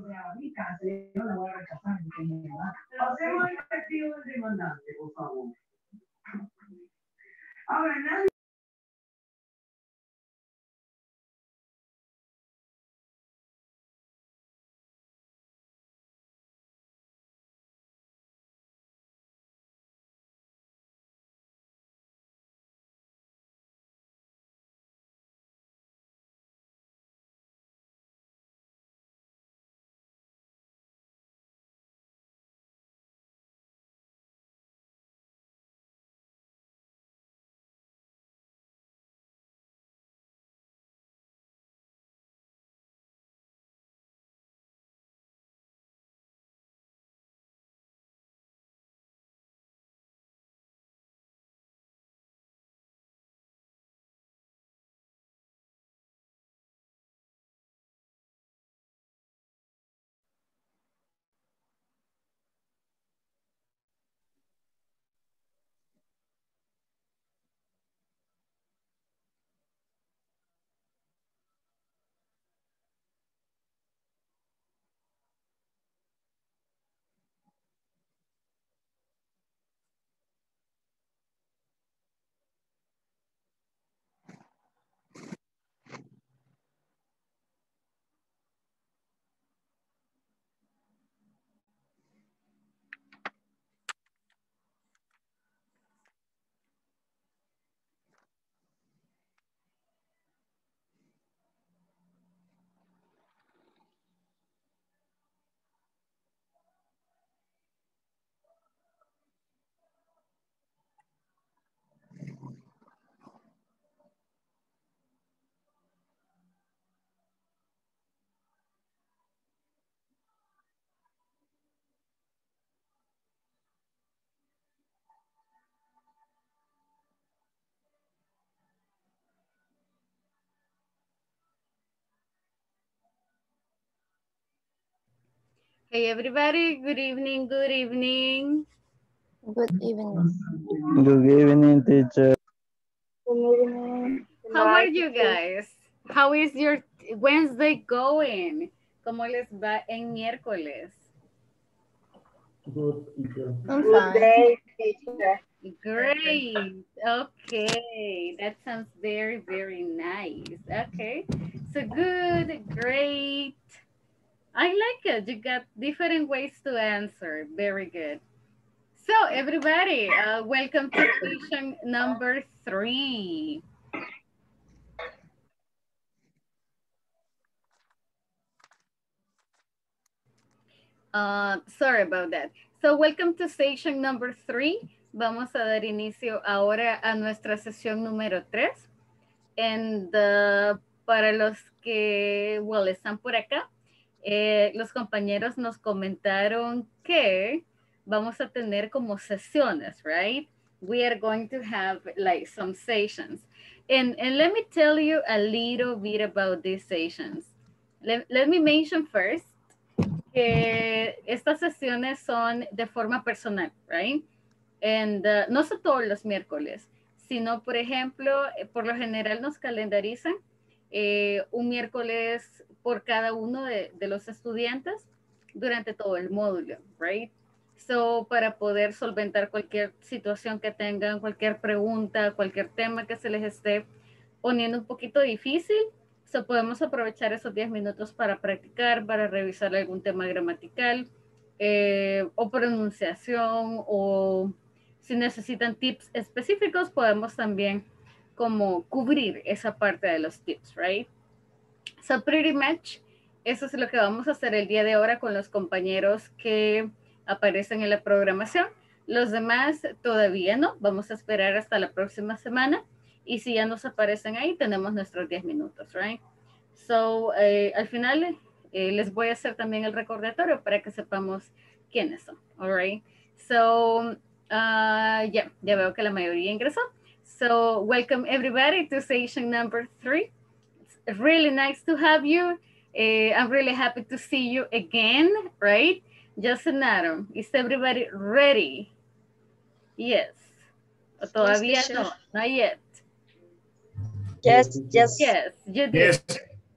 sea, mi casa, yo la voy a rechazar. Hacemos el testigo del demandante, por favor. Ahora, nadie Hey everybody, good evening, good evening. Good evening. Good evening, teacher. Good evening. How are you guys? How is your Wednesday going? ¿Cómo les va en miércoles? Good, teacher. I'm fine. Great. Okay. That sounds very, very nice. Okay. So good, great. I like it. You got different ways to answer. Very good. So everybody, uh, welcome to session number three. Uh, sorry about that. So welcome to session number three. Vamos a dar inicio ahora a nuestra sesión número tres. And uh, para los que, well, están por acá, eh, los compañeros nos comentaron que vamos a tener como sesiones, right? We are going to have like some sessions. And, and let me tell you a little bit about these sessions. Let, let me mention first que estas sesiones son de forma personal, right? And uh, no son todos los miércoles, sino, por ejemplo, eh, por lo general nos calendarizan eh, un miércoles por cada uno de, los estudiantes durante todo el módulo, right? So, para poder solventar cualquier situación que tengan, cualquier pregunta, cualquier tema que se les esté poniendo un poquito difícil, so podemos aprovechar esos 10 minutos para practicar, para revisar algún tema gramatical eh, o pronunciación o si necesitan tips específicos, podemos también como cubrir esa parte de los tips, right? So pretty much, eso es lo que vamos a hacer el día de ahora con los compañeros que aparecen en la programación. Los demás todavía no, vamos a esperar hasta la próxima semana y si ya nos aparecen ahí, tenemos nuestros 10 minutos, right? So, eh, al final eh, les voy a hacer también el recordatorio para que sepamos quiénes son, all right? So, uh, yeah, ya veo que la mayoría ingresó. So, welcome everybody to session number three. It's really nice to have you. Uh, I'm really happy to see you again, right? Just an atom. Is everybody ready? Yes. O todavía Yes, no, not yet. Yes, yes. Yes, you did.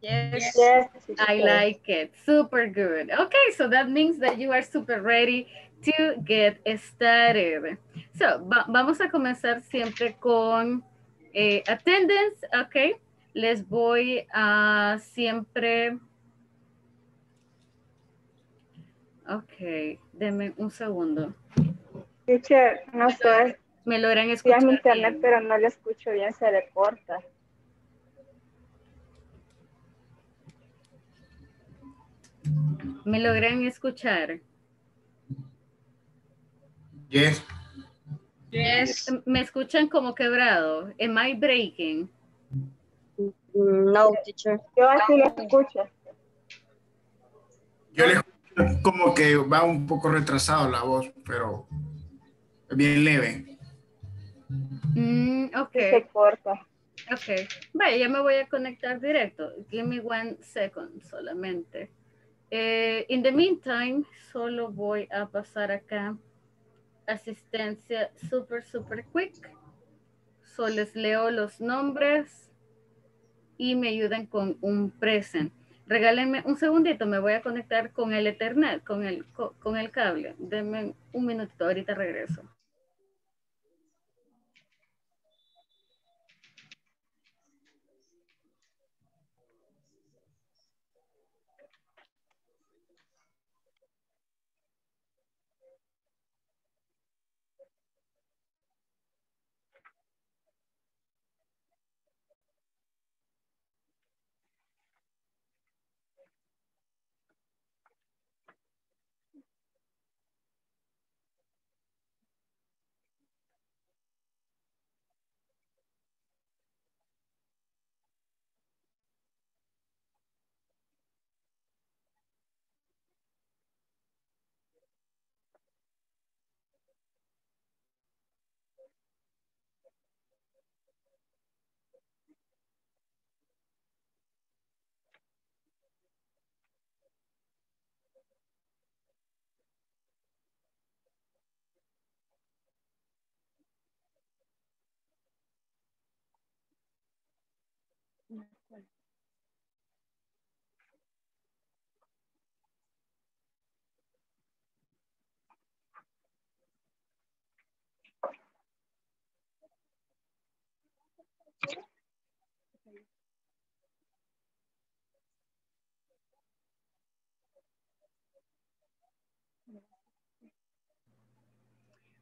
Yes, Yes. Yes. I like it. Super good. Okay, so that means that you are super ready to get started. So, va- vamos a comenzar siempre con eh, attendance, ok. Les voy a siempre... Ok, denme un segundo. Teacher, no sé Me logran escuchar. mi internet, bien? pero no le escucho bien, se le corta. Me logran escuchar. Yes. Me escuchan como quebrado. Am I breaking? No, teacher. Yo así lo escucho. Yo le escucho como que va un poco retrasado la voz, pero bien leve. Mm, ok. Se corta. Ok, vaya, ya me voy a conectar directo. Give me one second solamente. Eh, in the meantime, solo voy a pasar acá asistencia super, super quick. So les leo los nombres y me ayudan con un present. Regálenme un segundito, me voy a conectar con el Ethernet, con el, co- con el cable. Denme un minutito, ahorita regreso.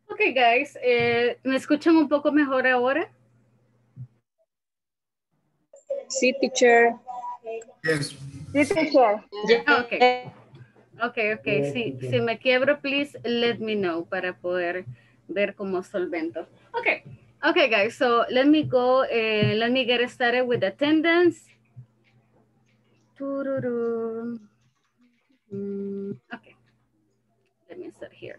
Ok, guys, eh, ¿me escuchan un poco mejor ahora? Sí, teacher. Yes. Sí, teacher. Ah, Ok, ok, ok. Si, si me quiebro, please let me know para poder ver cómo solvento. Ok, ok, guys. So let me go, eh, let me get started with attendance. Mm, okay, let me start here.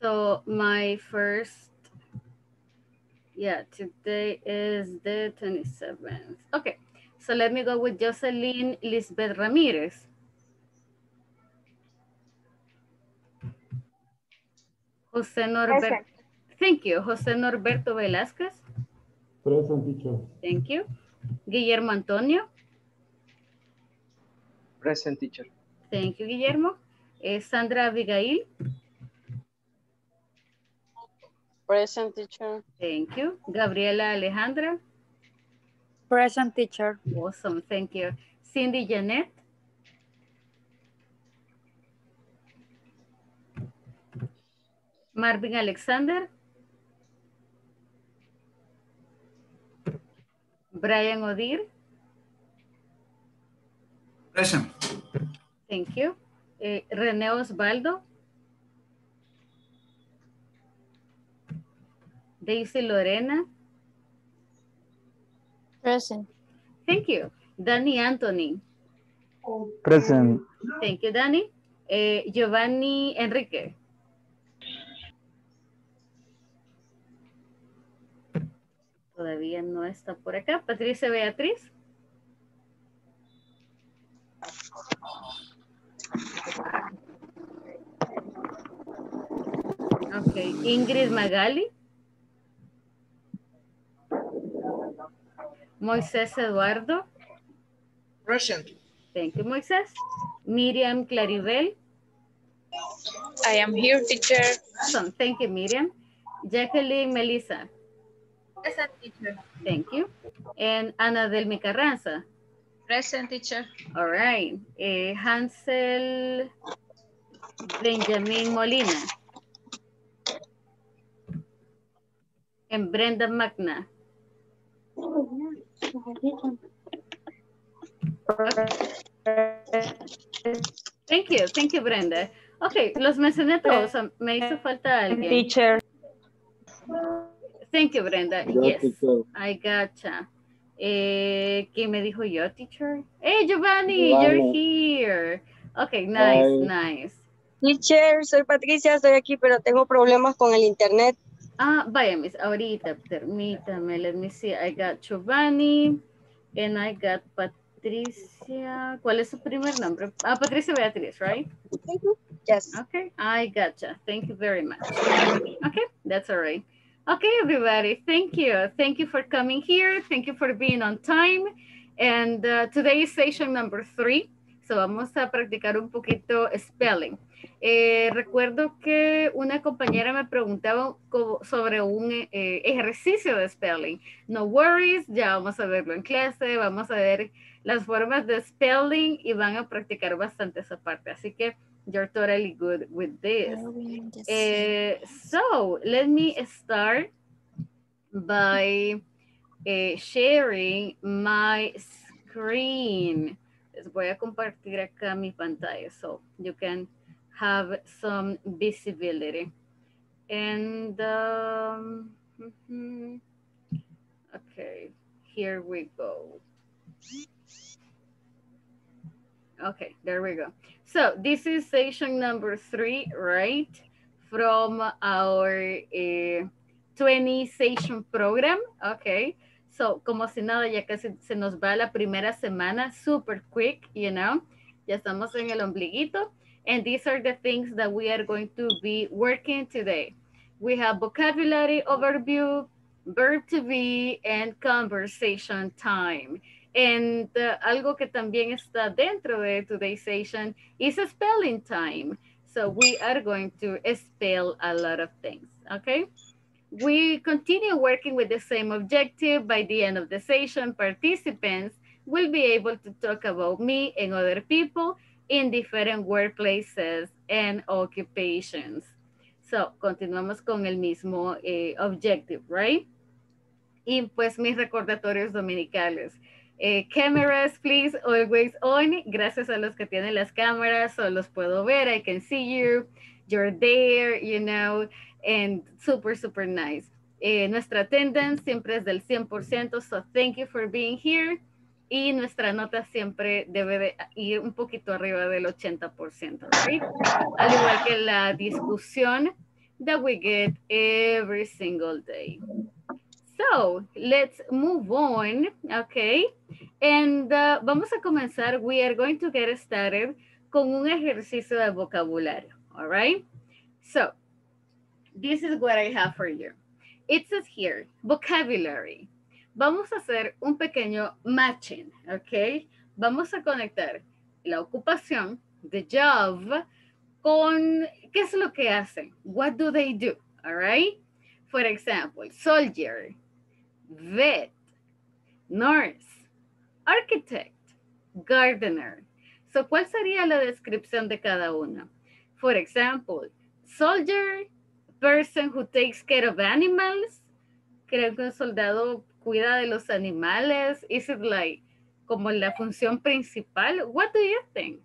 So my first, yeah, today is the 27th. Okay, so let me go with Jocelyn Lisbeth Ramirez. José Norberto, Present. thank you. José Norberto Velázquez, Present teacher. thank you. Guillermo Antonio, Present teacher. Thank you, Guillermo. Eh, Sandra Abigail, Present teacher. thank you. Gabriela Alejandra, Present teacher. awesome, thank you. Cindy Janet, Marvin Alexander, Brian Odir, Present. Thank you. Eh, René Osvaldo, Daisy Lorena, Present. thank you. Danny Anthony, Present. thank you, Danny. Eh, Giovanni Enrique. Todavía no está por acá. Patricia Beatriz. Ok, Ingrid Magali. Moisés Eduardo. Present. Thank you, Moisés. Miriam Claribel. I am here, teacher. Awesome. Thank you, Miriam. Jacqueline Melissa. Present, teacher. Thank you. And Ana Delmi Carranza. Present, teacher. All right. Eh, Hansel Benjamin Molina. And Brenda Magna. Thank you, thank you, Brenda. Ok, los mencioné todos. Me hizo falta alguien. Teacher. Thank you, Brenda. Yes. I gotcha. Eh, ¿Quién me dijo yo, teacher? Hey, Giovanni, you're here. Okay, nice, Hi. nice. Teacher, soy Patricia, estoy aquí, pero tengo problemas con el internet. Ah, vaya, mis, ahorita, permítame, let me see. I got Giovanni, and I got Patricia. ¿Cuál es su primer nombre? Ah, Patricia Beatriz, right? Yes. Okay, I gotcha. Thank you very much. Okay, that's all right. Okay, everybody, thank you. Thank you for coming here. Thank you for being on time. And uh, today is session number three. So vamos a practicar un poquito spelling. Eh, recuerdo que una compañera me preguntaba sobre un eh, ejercicio de spelling. No worries, ya vamos a verlo en clase, vamos a ver las formas de spelling y van a practicar bastante esa parte. Así que you're totally good with this. Eh, so let me start by eh, sharing my screen. Les voy a compartir acá mi pantalla so you can have some visibility. And um, mhm. okay, here we go. Okay, there we go. So this is session number three, right? From our eh, 20 session program. Okay. So, como si nada, ya casi se nos va la primera semana, super quick, you know. Ya estamos en el ombliguito. And these are the things that we are going to be working today. We have vocabulary overview, verb to be, and conversation time. And uh, algo que también está dentro de today's session is a spelling time. So we are going to spell a lot of things, okay? We continue working with the same objective. By the end of the session, participants will be able to talk about me and other people in different workplaces and occupations. So, continuamos con el mismo eh, objective, right? Y pues mis recordatorios dominicales. Eh, cameras, please, always on. Gracias a los que tienen las cámaras, so los puedo ver. I can see you. You're there, you know, and super, super nice. Eh, nuestra attendance siempre es del 100%, so thank you for being here. Y nuestra nota siempre debe de ir un poquito arriba del 80%, right? Al igual que la discusión that we get every single day. So, let's move on, okay? And uh, vamos a comenzar. We are going to get started con un ejercicio de vocabulario, all right? So, this is what I have for you. It says here, vocabulary. Vamos a hacer un pequeño matching, okay? Vamos a conectar la ocupación, the job, con qué es lo que hacen. What do they do, all right? For example, soldier, vet, nurse, architect, gardener. So, ¿cuál sería la descripción de cada uno? For example, soldier, person who takes care of animals. Creo que un soldado cuida de los animales. Is it like como la función principal? What do you think?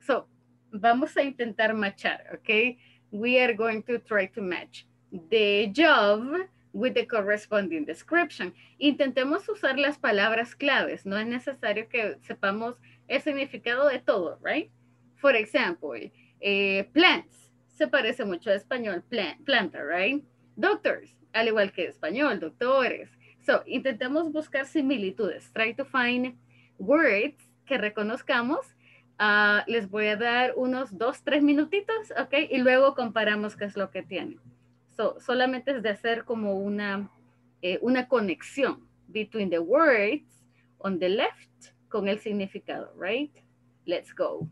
So, vamos a intentar machar, okay? We are going to try to match the job with the corresponding description. Intentemos usar las palabras claves. No es necesario que sepamos el significado de todo, right? For example, eh, plants. Se parece mucho a español, plant, planta, right? Doctors, al igual que español, doctores. So, intentemos buscar similitudes. Try to find words que reconozcamos. Uh, les voy a dar unos dos, tres minutitos, ¿ok? Y luego comparamos qué es lo que tienen. So, solamente es de hacer como una, eh, una conexión, between the words on the left con el significado, right? Let's go.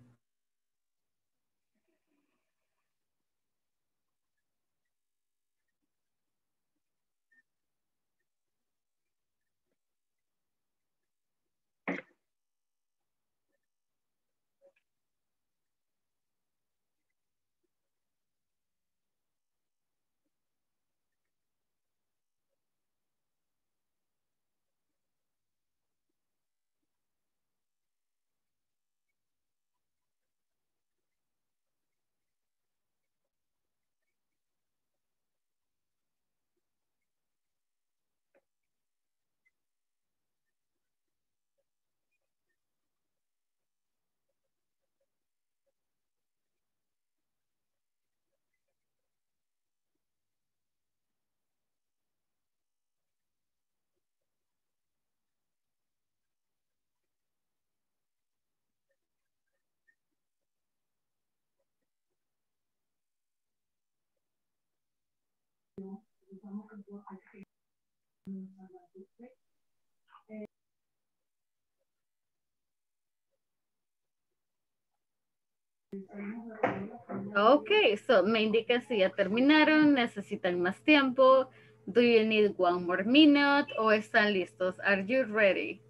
Ok, so me indican si ya terminaron, necesitan más tiempo. Do you need one more minute o están listos? Are you ready?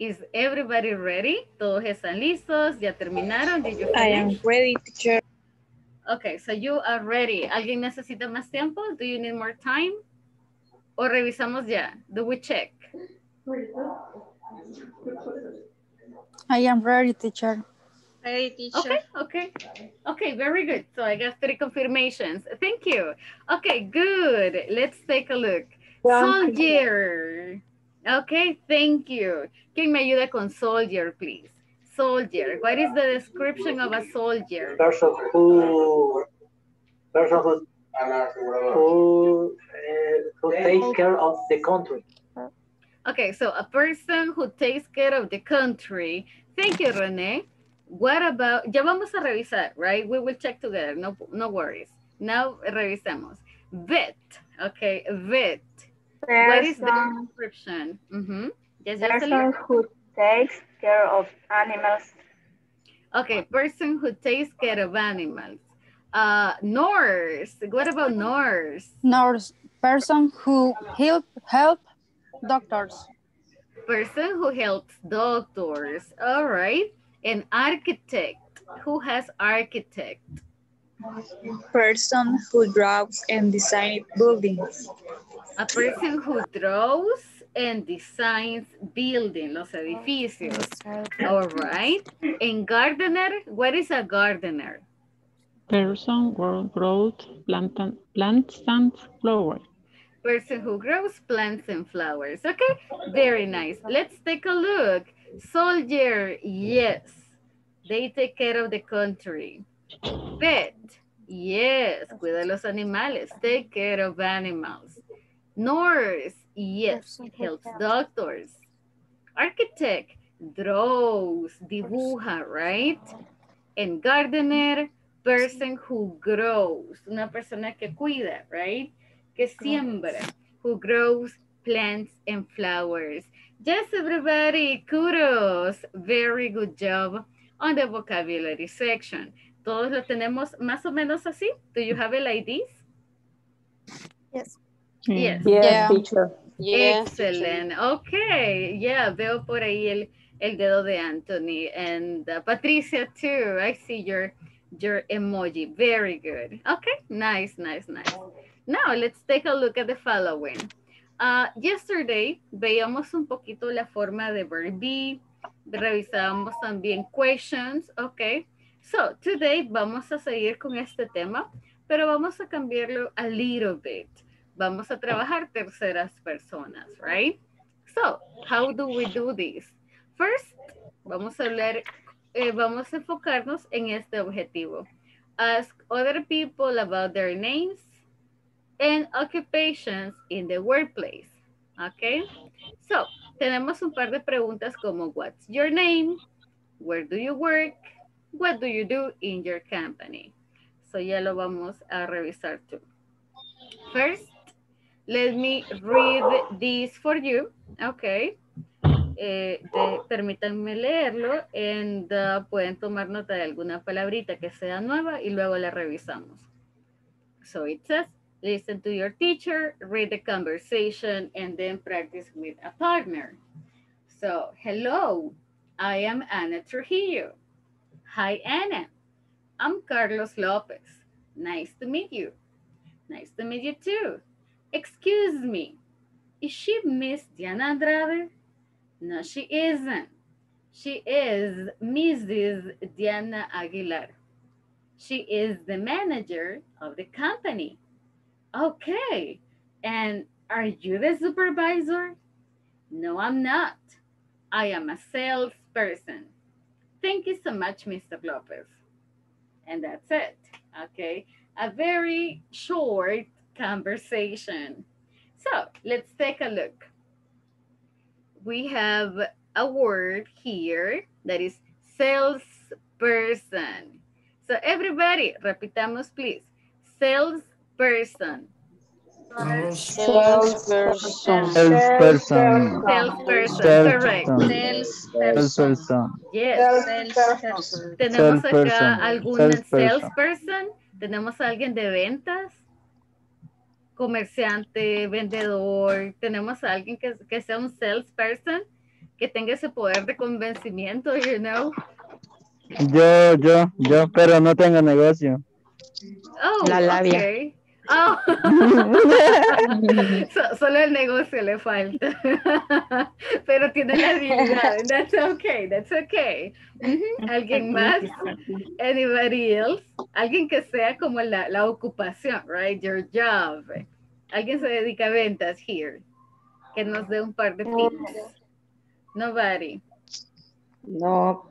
Is everybody ready? ¿Todos están listos? ¿Ya terminaron? Did you I am ready, teacher. Okay, so you are ready. ¿Alguien necesita más tiempo? Do you need more time? ¿O revisamos ya? Do we check? I am ready, teacher. Ready, teacher. Okay, okay. Okay, very good. So I got three confirmations. Thank you. Okay, good. Let's take a look. Soldier. Okay, thank you. ¿Quién me ayuda con soldier, please? Soldier. What is the description of a soldier? person who person who who, uh, who takes care of the country. Okay, so a person who takes care of the country. Thank you, Rene. What about, ya vamos a revisar, right? We will check together, no, no worries. Now revisamos. Vet, okay, vet. What is the Person, description? Mhm. Yes, yes, person who takes care of animals. Okay, person who takes care of animals. Uh, nurse, what about nurse? Nurse, person who help help doctors. Person who helps doctors, all right. An architect, who has architect? Person who draws and designs buildings. A person who draws and designs building, los edificios. All right. And gardener, what is a gardener? Person who grows plant, plants and flowers. Person who grows plants and flowers. Okay, very nice. Let's take a look. Soldier, yes. They take care of the country. Pet, yes. Cuida los animales. Take care of animals. Nurse, yes. Helps doctors. Architect, draws, dibuja, right? And gardener, person who grows. Una persona que cuida, right? Que siembra. Who grows plants and flowers. Yes, everybody, kudos. Very good job on the vocabulary section. Todos lo tenemos más o menos así. Do you have el IDs? Yes. Yes. Yeah. teacher. Excellent. Okay. Yeah, veo por ahí el, el dedo de Anthony and uh, Patricia too. I see your your emoji. Very good. Okay. Nice, nice, nice. Now let's take a look at the following. Uh, yesterday veíamos un poquito la forma de verb be. Revisábamos también questions. Okay. So today vamos a seguir con este tema, pero vamos a cambiarlo a little bit. Vamos a trabajar terceras personas, right? So, how do we do this? First, vamos a hablar, eh, vamos a enfocarnos en este objetivo. Ask other people about their names and occupations in the workplace. Okay? So, tenemos un par de preguntas como what's your name? Where do you work? What do you do in your company? So, ya lo vamos a revisar tú. First, let me read this for you. Okay. Eh, de- permítanme leerlo and uh, pueden tomar nota de alguna palabrita que sea nueva y luego la revisamos. So it says, listen to your teacher, read the conversation, and then practice with a partner. So, hello, I am Ana Trujillo. Hi, Anna. I'm Carlos Lopez. Nice to meet you. Nice to meet you too. Excuse me, is she Miss Diana Andrade? No, she isn't. She is Mrs. Diana Aguilar. She is the manager of the company. Okay. And are you the supervisor? No, I'm not. I am a salesperson. Thank you so much, Mr. Lopez. And that's it. Okay. A very short conversation. So let's take a look. We have a word here that is salesperson. So everybody, repitamos please. Salesperson. Salesperson. Salesperson, correct. Salesperson. Yes. Tenemos acá Salesperson. algún Salesperson. salesperson. Tenemos a alguien de ventas. Comerciante, vendedor. Tenemos a alguien que, que sea un salesperson. Que tenga ese poder de convencimiento, you know. Yo, yo, yo, pero no tengo negocio. Oh, La labia. okay. Oh. So- solo el negocio le falta. Pero tiene la habilidad. That's okay, that's okay. ¿Alguien más? Anybody else? Alguien que sea como la, la ocupación, right? Your job. Alguien se dedica a ventas here. Que nos dé un par de tips. Nobody. No.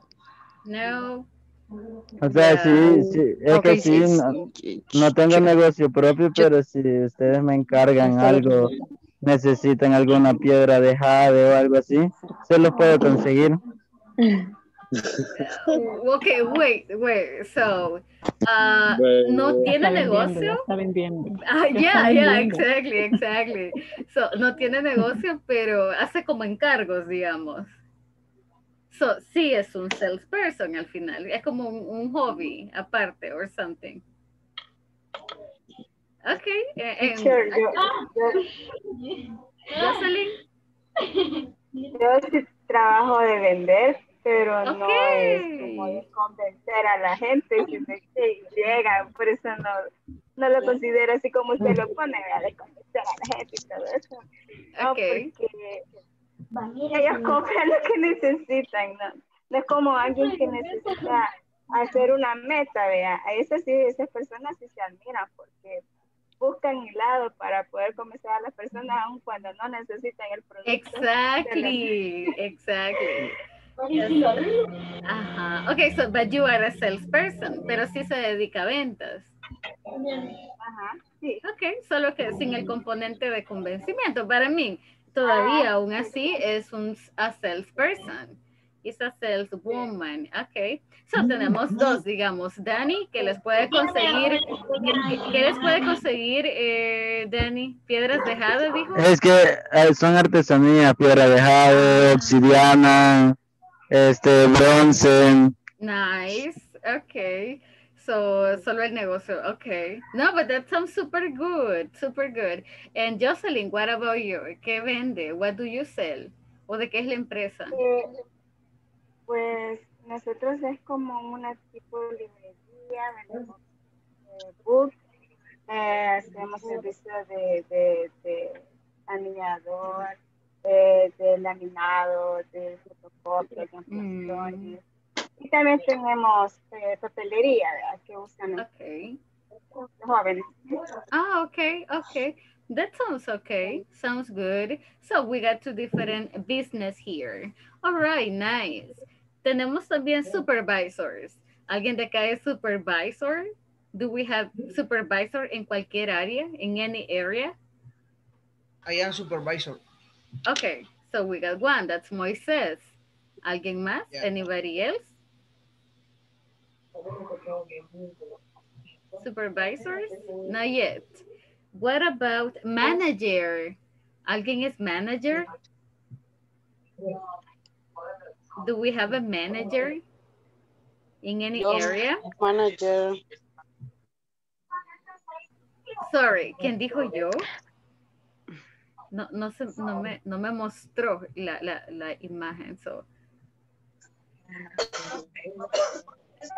No. O sea, sí, sí, es Ok, que sí, sí, no, no tengo negocio propio, pero si ustedes me encargan algo, necesitan alguna piedra de jade o algo así, se los puedo conseguir. Okay, wait, wait. So, uh, no tiene negocio. está vendiendo. Ah, Ya yeah, yeah, vendiendo. exactly, exactly. So, no tiene negocio, pero hace como encargos, digamos. So, sí es un salesperson al final. Es como un, un hobby aparte or something. Okay. eh, eh, Teacher, yo, yo, yo sí trabajo de vender, pero no es Ok. como de convencer a la gente, sino que llegan, por eso no, no lo considero así como usted lo pone, ¿verdad? de convencer a la gente y todo eso. No, Ok. porque ellos compran lo que necesitan, ¿no? No es como alguien que necesita hacer una meta, vea. A esas sí, esas personas sí se admiran porque buscan el lado para poder convencer a las personas aun cuando no necesitan el producto. Exactly, exactly. Ajá. Okay, so but you are a salesperson, pero sí se dedica a ventas. Ajá, sí. Ok, solo que sin el componente de convencimiento. Para mí, todavía aún así es un a salesperson. Es a saleswoman. Ok. So tenemos dos, digamos. Dani, que les puede conseguir. ¿Qué, qué- qué les puede conseguir, eh, Dani? ¿Piedras de jade, dijo? Es que eh, son artesanías, piedra de jade, obsidiana, este, bronce. Nice. Okay. So, solo el negocio. Okay. No, but that sounds super good. Super good. And Jocelyn, what about you? ¿Qué vende? What do you sell? ¿O de qué es la empresa? Eh, pues nosotros es como una tipo de librería, vendemos eh, books, eh, hacemos servicio de, de, de anillador, eh, de laminado, de fotocopia, de impresiones. Y también tenemos eh, papelería ¿verdad? que usan los Okay. jóvenes. Ah, okay, okay. That sounds okay. Sounds good. So we got two different business here. All right, nice. Tenemos también supervisors. ¿Alguien de acá es supervisor? Do we have supervisor en cualquier área? In any area? I am supervisor. Okay, so we got one. That's Moises. ¿Alguien más? Yeah. Anybody else? Supervisors? Not yet. What about manager? ¿Alguien es manager? Do we have a manager in any area? Manager. Sorry, ¿quién dijo yo? No, no, se, no, me, no me mostró la, la, la imagen. So.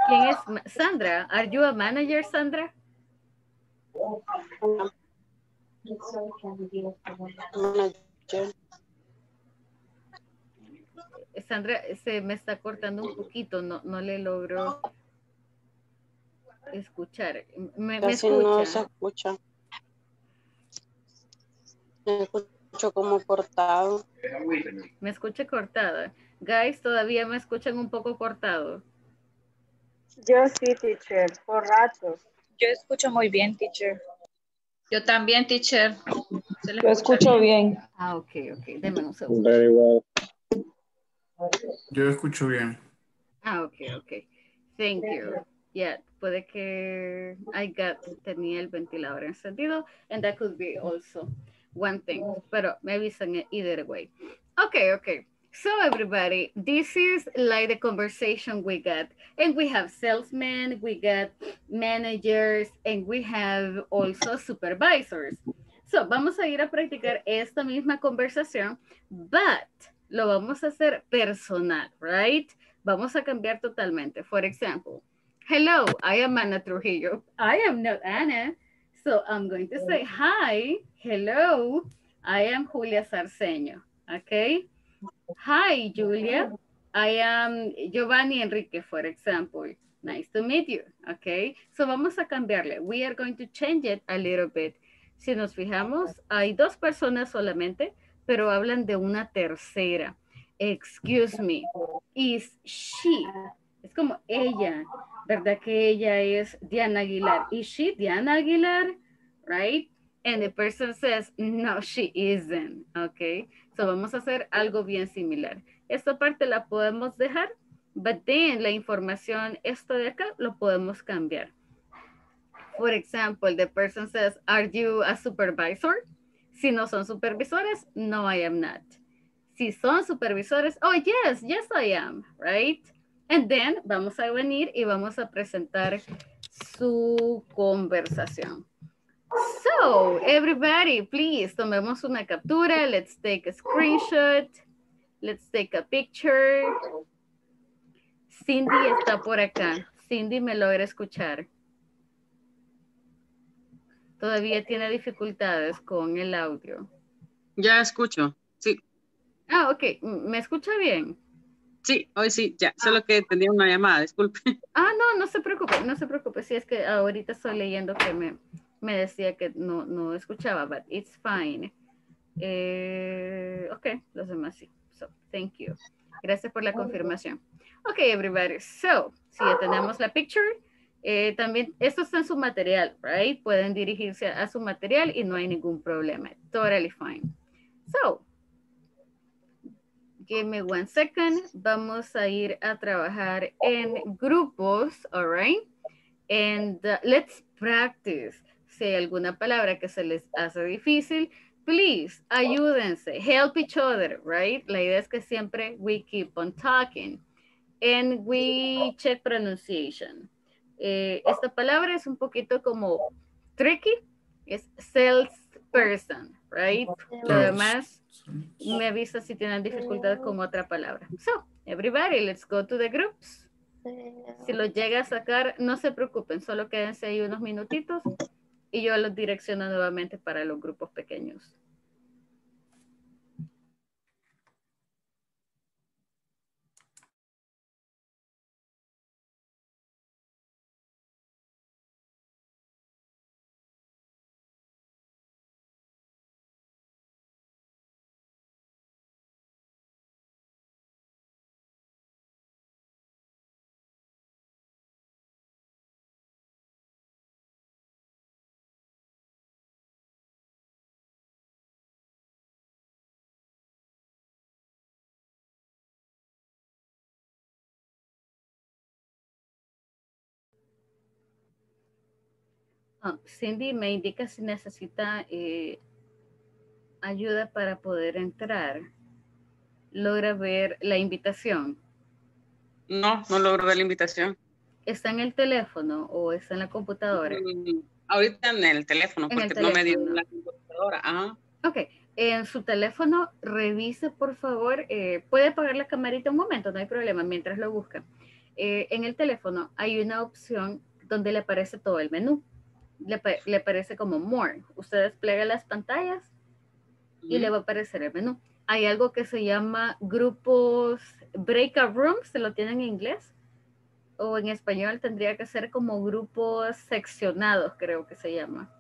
¿Quién es? Sandra, are you a manager, Sandra? Sandra, se me está cortando un poquito, no, no le logro escuchar. ¿Me, me Casi no se escucha? escucha. Me escucho como cortado. Me escucha cortada. Guys, todavía me escuchan un poco cortado. Yo sí, teacher, por ratos. Yo escucho muy bien, teacher. Yo también, teacher. Se Lo escucho bien. Ah, ok, ok. Deme un segundo. Very well. Yo escucho bien. Ah, ok, ok. Thank you. Yeah, puede que I got, tenía el ventilador encendido, and that could be also one thing, pero me avisan either way. Okay, okay. So everybody, this is like the conversation we got. And we have salesmen, we got managers, and we have also supervisors. So vamos a ir a practicar esta misma conversación, but lo vamos a hacer personal, right? Vamos a cambiar totalmente. For example, hello, I am Ana Trujillo. I am not Anna. So I'm going to say, hi, hello, I am Julia Sarceño, okay? Hi, Julia. I am Giovanni Enrique, for example. Nice to meet you, okay? So vamos a cambiarle. We are going to change it a little bit. Si nos fijamos, hay dos personas solamente, pero hablan de una tercera. Excuse me, is she? Es como ella, ¿verdad que ella es Diana Aguilar? Is she Diana Aguilar? Right? And the person says, no, she isn't. Okay. So vamos a hacer algo bien similar. Esta parte la podemos dejar, but then la información, esto de acá, lo podemos cambiar. For example, the person says, are you a supervisor? Si no son supervisores, no, I am not. Si son supervisores, oh, yes, yes, I am, right? And then vamos a venir y vamos a presentar su conversación. So, everybody, please, tomemos una captura. Let's take a screenshot. Let's take a picture. Cindy está por acá. Cindy me logra escuchar. Todavía tiene dificultades con el audio. Ya escucho, sí. Ah, ok. ¿Me escucha bien? Sí, hoy sí, ya. Solo que tenía una llamada, disculpe. Ah, no, no se preocupe, no se preocupe. Si es que ahorita estoy leyendo que me, me decía que no, no escuchaba, but it's fine. Eh, ok, los demás sí. So, thank you. Gracias por la confirmación. Ok, everybody. So, si ya tenemos la picture, eh, también esto está en su material, right? Pueden dirigirse a su material y no hay ningún problema. Totally fine. So, give me one second. Vamos a ir a trabajar en grupos, all right? And uh, let's practice. Si hay alguna palabra que se les hace difícil, please, ayúdense. Help each other, right? La idea es que siempre we keep on talking. And we check pronunciation. Eh, esta palabra es un poquito como tricky. Es salesperson, right? Lo demás me avisa si tienen dificultad con otra palabra. So, everybody, let's go to the groups. Si lo llega a sacar, no se preocupen, solo quédense ahí unos minutitos y yo los direcciono nuevamente para los grupos pequeños. Ah, Cindy me indica si necesita eh, ayuda para poder entrar. Logra ver la invitación. No, no logro ver la invitación. ¿Está en el teléfono o está en la computadora? Mm, ahorita en el teléfono, el porque no me dio la computadora. Ajá. Ok, en su teléfono revise por favor, eh, puede apagar la camarita un momento, no hay problema, mientras lo busca. Eh, en el teléfono hay una opción donde le aparece todo el menú. Le, le aparece como More. Usted despliega las pantallas y le va a aparecer el menú. Hay algo que se llama grupos, breakout rooms, se lo tienen en inglés. O en español tendría que ser como grupos seccionados, creo que se llama.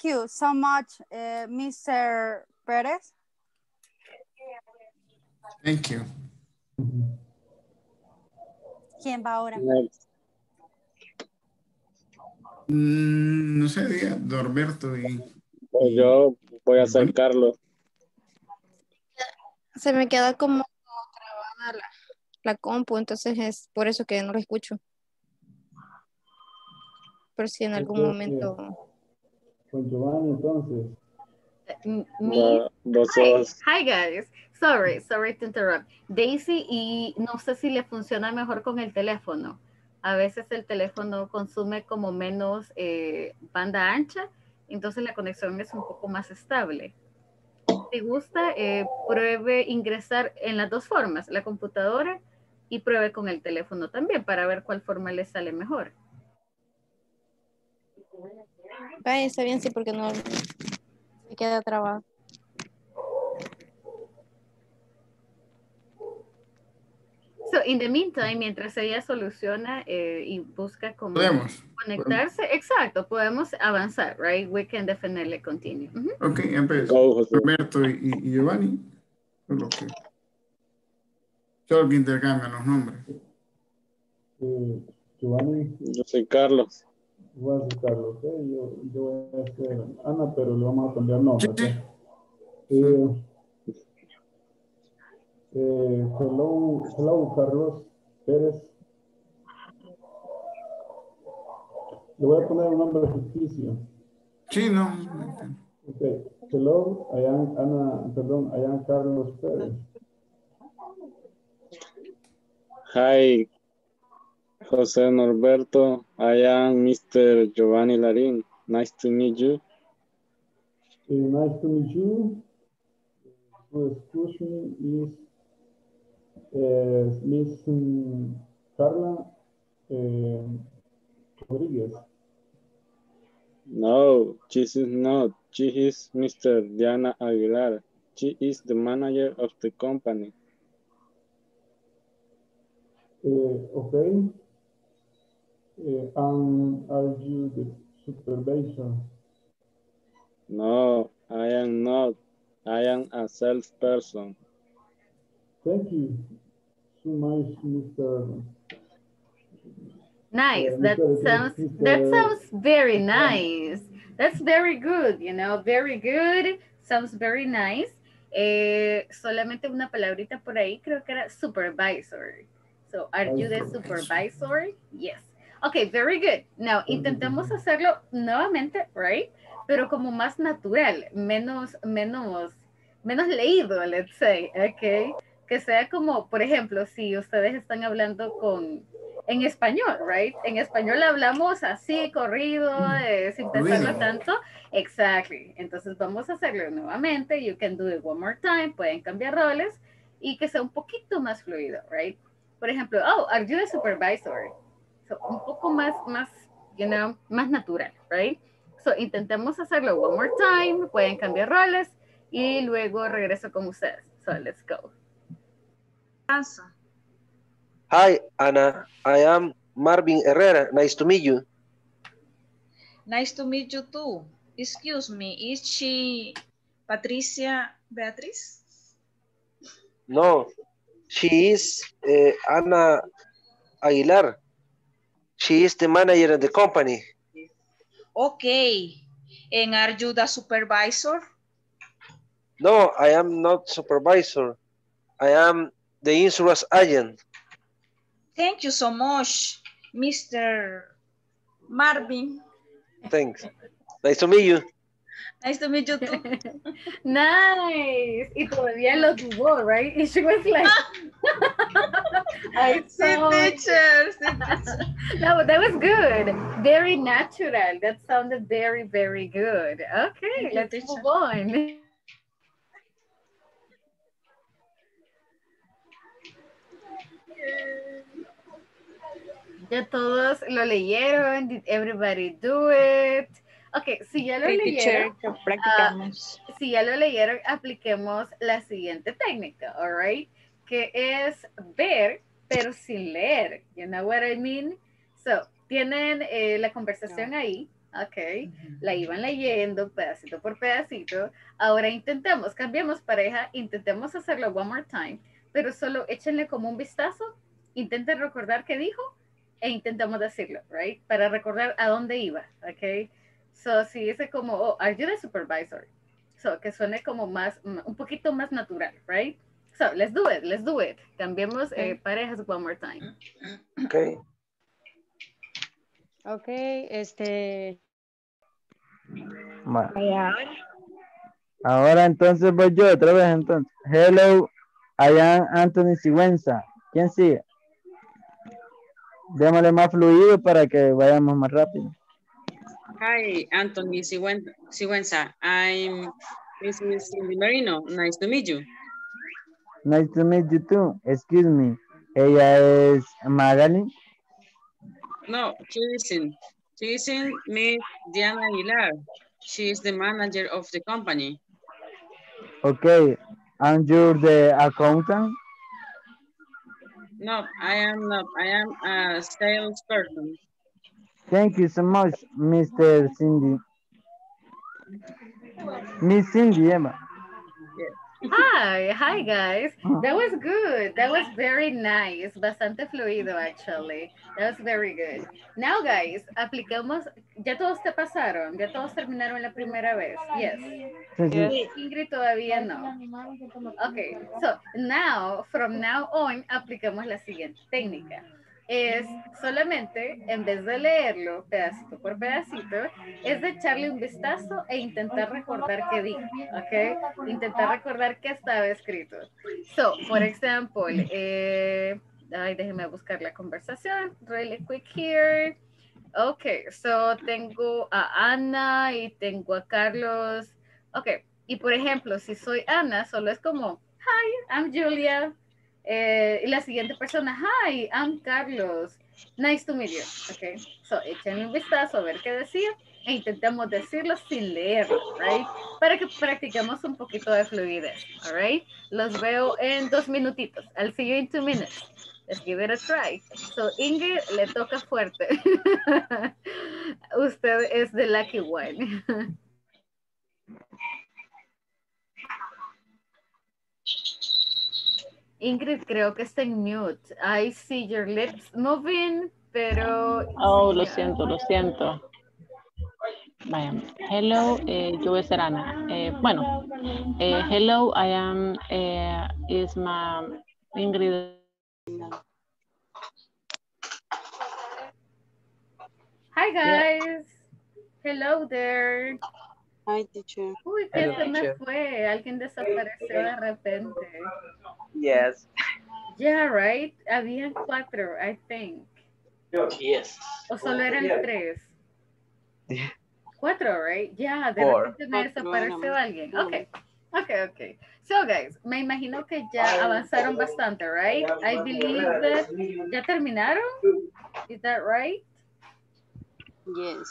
Thank you so much, uh, Mr. Perez. Thank you. ¿Quién va ahora? Mm, no sé, diga, Norberto y... Pues yo voy a ser Carlos. Se me queda como trabada la, la compu, entonces es por eso que no lo escucho. Pero si en algún momento... Con Giovanni, entonces. M- Me, hi guys. Sorry, sorry to interrupt. Daisy, y no sé si le funciona mejor con el teléfono. A veces el teléfono consume como menos eh, banda ancha, entonces la conexión es un poco más estable. Si gusta, eh, pruebe ingresar en las dos formas, la computadora y pruebe con el teléfono también para ver cuál forma le sale mejor. Ay, está bien, sí, porque no... Me queda trabado. So, in the meantime, mientras ella soluciona eh, y busca cómo Podemos. conectarse, exacto, podemos avanzar, right? We can definitely continue. Ujú. Ok, empezó. Norberto y, y- y Giovanni. Solo que, solo que intercambian los nombres. Eh, Giovanni, Yo soy Carlos. Voy a ser Carlos, ¿ok? Yo, yo voy a ser Ana, pero le vamos a cambiar nombre, ¿ok? Eh, eh, hello, hello, Carlos Pérez. Le voy a poner un nombre ficticio. Sí, no. Ok. Hello, I am Ana, perdón, I am Carlos Pérez. Hi, José Norberto. I am Mr. Giovanni Larin. Nice to meet you. Eh, nice to meet you. Excuse me is eh, Miss mm, Carla eh, Rodríguez. No, she is not. She is Mr. Diana Aguilar. She is the manager of the company. Eh, okay. Eh, and are you the supervisor? No, I am not. I am a self person. Thank you so much, Mr. Nice. Yeah, That Mr. sounds Mr. that sounds very nice. That's very good, you know, very good. Sounds very nice. Eh, solamente una palabrita por ahí, creo que era supervisor. So, are you the supervisor? Yes. Okay, very good. Now, intentemos hacerlo nuevamente, right? Pero como más natural, menos, menos, menos leído, let's say, okay? Que sea como, por ejemplo, si ustedes están hablando con, en español, right? En español hablamos así, corrido, eh, sin pensarlo tanto. Exactly. Entonces vamos a hacerlo nuevamente. You can do it one more time. Pueden cambiar roles y que sea un poquito más fluido, right? por ejemplo, oh, are you the supervisor? So, un poco más, más, you know, más natural, right? So, intentemos hacerlo one more time, pueden cambiar roles y luego regreso con ustedes. So, let's go. Hi, Anna. I am Marvin Herrera. Nice to meet you. Nice to meet you too. Excuse me, is she Patricia Beatriz? No, she is uh, Anna Aguilar. She is the manager of the company. Okay. And are you the supervisor? No, I am not supervisor. I am the insurance agent. Thank you so much, Mr. Marvin. Thanks. Nice to meet you. Nice to meet you too. nice. Y todavía lo dudó, right? Y she was like, I Sí, saw. teacher, sí, teacher. No, that was good. Very natural. That sounded very, very good. Okay, you, let's teacher. move on. Ya todos lo leyeron. Did everybody do it? Ok, si ya lo Sí, leyeron, teacher, que practicamos. ah, si ya lo leyeron, apliquemos la siguiente técnica, alright? Que es ver, pero sin leer. You know what I mean? So, tienen eh, la conversación ahí, ok, la iban leyendo pedacito por pedacito. Ahora intentemos, cambiemos pareja, intentemos hacerlo one more time, pero solo échenle como un vistazo, intenten recordar qué dijo e intentamos decirlo, right? Para recordar a dónde iba, ok. So, si dice como, oh, are you the supervisor? So, que suene como más, mm, un poquito más natural, right? So, let's do it, let's do it. Cambiemos eh, parejas one more time. Okay. Ok, este. Ma- Ahora entonces voy yo otra vez entonces. Hello, I am Anthony Sigüenza. ¿Quién sigue? Démosle más fluido para que vayamos más rápido. Hi, Anthony Sigüenza. I'm Mrs. Cindy Marino. Nice to meet you. Nice to meet you too. Excuse me. Ella es Magali. No, she isn't. She isn't Miss Diana Aguilar. She is the manager of the company. Okay. And you're the accountant? No, I am not. I am a salesperson. Thank you so much, Mr. Cindy. Miss Cindy, Emma. Hi, hi guys. That was good. That was very nice. Bastante fluido, actually. That was very good. Now, guys, aplicamos. ¿Ya todos te pasaron? ¿Ya todos terminaron la primera vez? Yes. Ingrid todavía no. Okay, so now, from now on, aplicamos la siguiente técnica. Es solamente, en vez de leerlo pedacito por pedacito, es de echarle un vistazo e intentar recordar qué dijo, ¿ok? Intentar recordar qué estaba escrito. So, for example, eh, ay, déjeme buscar la conversación, really quick here. Okay, so tengo a Ana y tengo a Carlos. Ok, y por ejemplo, si soy Ana, solo es como, hi, I'm Julia. Eh, y la siguiente persona, hi, I'm Carlos. Nice to meet you. Ok, so échenle un vistazo a ver qué decía e intentamos decirlo sin leerlo, right? Para que practiquemos un poquito de fluidez, alright? Los veo en dos minutitos. I'll see you in two minutes. Let's give it a try. So, Ingrid le toca fuerte. Usted es the lucky one. Ingrid, creo que está en mute. I see your lips moving, pero... Oh, lo siento, lo siento. Vaya. Hello, eh, yo voy a ser Ana. Eh, bueno, eh, hello, I am eh, Isma Ingrid. Hi, guys. Hello there. Hi, teacher. Uy, ¿qué Hello, se me fue? Alguien desapareció de repente. Yes. Yeah, right. Habían cuatro, I think. Yes. O solo eran Yeah. tres. Cuatro, right? Ya, de Four. repente me desapareció alguien. Ok. Okay, okay. So guys, me imagino que ya avanzaron bastante, right? I believe that ya terminaron. Is that right? Yes.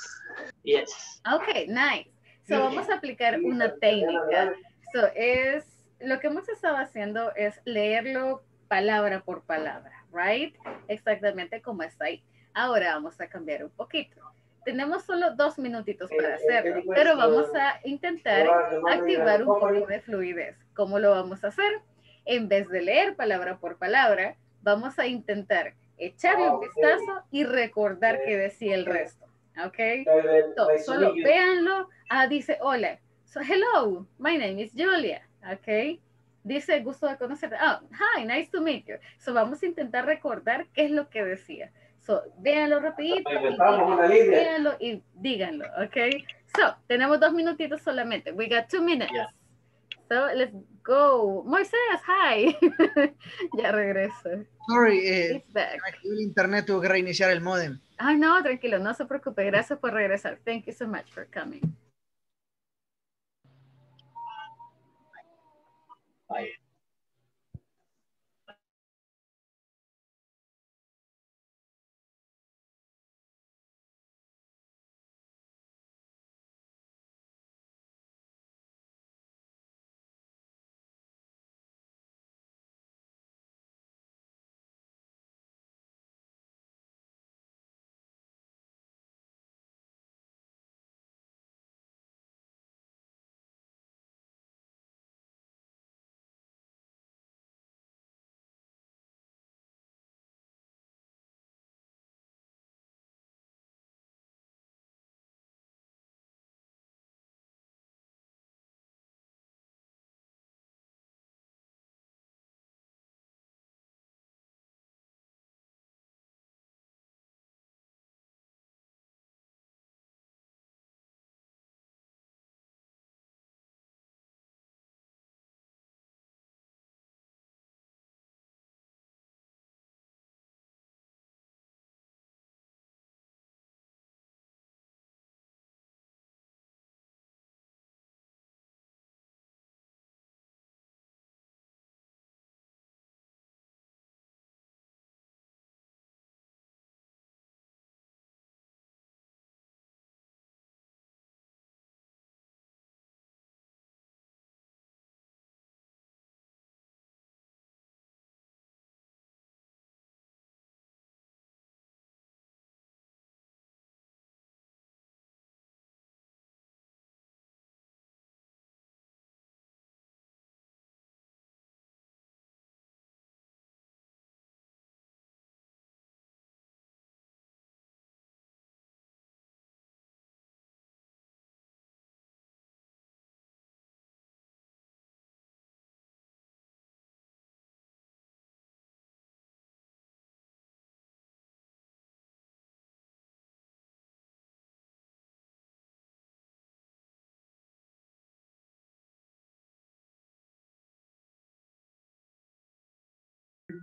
Yes. Okay, nice. So vamos a aplicar una técnica. So es lo que hemos estado haciendo es leerlo palabra por palabra, right? Exactamente como está ahí. Ahora vamos a cambiar un poquito. Tenemos solo dos minutitos para hacerlo, pero vamos a intentar activar un poco de fluidez. ¿Cómo lo vamos a hacer? En vez de leer palabra por palabra, vamos a intentar echarle un vistazo y recordar qué decía el resto. ¿Ok? So, solo véanlo. Ah, dice, hola. So, hello, my name is Julia. ¿Ok? Dice, gusto de conocerte. Ah, hi, nice to meet you. So, vamos a intentar recordar qué es lo que decía. So, véanlo rapidito. y véanlo y díganlo, ¿ok? So, tenemos dos minutitos solamente. We got two minutes. So, let's go. Moisés, hi. ya regreso. Sorry, eh, el internet tuvo que reiniciar el modem. Ah, no, tranquilo, no se preocupe. Gracias por regresar. Thank you so much for coming. El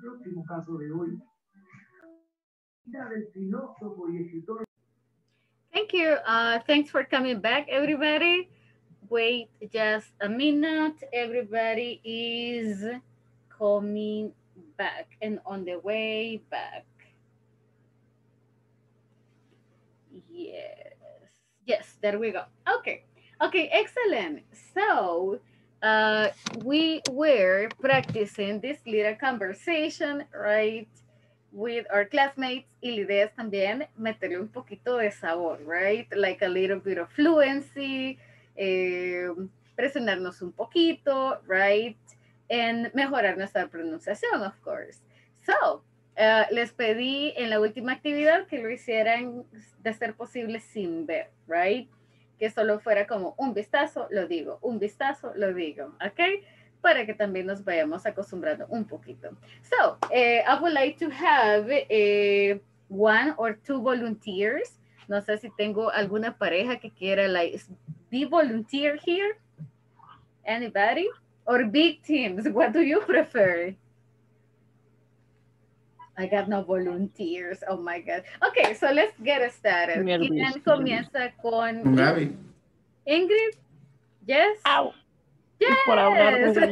próximo caso de hoy. Thank you. Uh, thanks for coming back, everybody. Wait just a minute. Everybody is coming back and on the way back. Yes. Yes, there we go. Okay. Okay, excellent. So uh, we were practicing this little conversation, right? with our classmates y la idea es también meterle un poquito de sabor, right? Like a little bit of fluency, eh, presionarnos un poquito, right? And mejorar nuestra pronunciación, of course. So, uh, les pedí en la última actividad que lo hicieran de ser posible sin ver, right? Que solo fuera como un vistazo, lo digo, un vistazo, lo digo, ¿ok? para que también nos vayamos acostumbrando un poquito. So, uh, I would like to have uh, one or two volunteers. No sé si tengo alguna pareja que quiera like, be volunteer here. Anybody? Or big teams, what do you prefer? I got no volunteers. Oh my God. Okay, so let's get started. ¿Quién comienza con Con Gaby. Ingrid? Yes? Por hablar Yes. de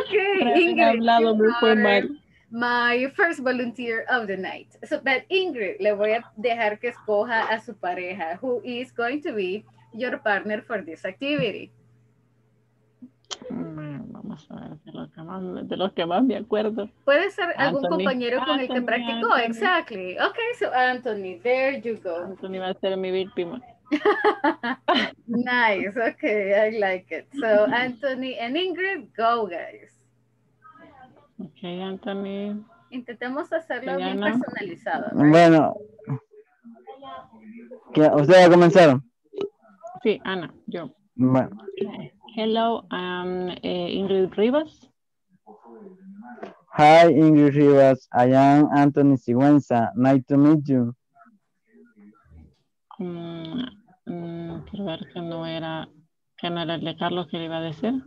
okay, Por Ingrid, hablado you me fue are mal. My first volunteer of the night. So, but Ingrid, le voy a dejar que escoja a su pareja, who is going to be your partner for this activity. Mm, A ver, de los que más, de los que más me acuerdo. Puede ser algún Anthony. compañero con el que Anthony, practicó, Anthony. exactly. Okay, so Anthony, there you go. Anthony va a ser mi víctima. Nice, okay, I like it. So Anthony and Ingrid, go guys. Ok, Anthony. Intentemos hacerlo bien Diana. personalizado. right? Bueno. ¿Qué- ¿Usted va a comenzar? Sí, Ana, yo. Bueno. Hello, I'm eh, Ingrid Rivas. Hi, Ingrid Rivas. I am Anthony Sigüenza. Nice to meet you. Mm, mm, quiero ver que no era, que no era el de Carlos que le iba a decir.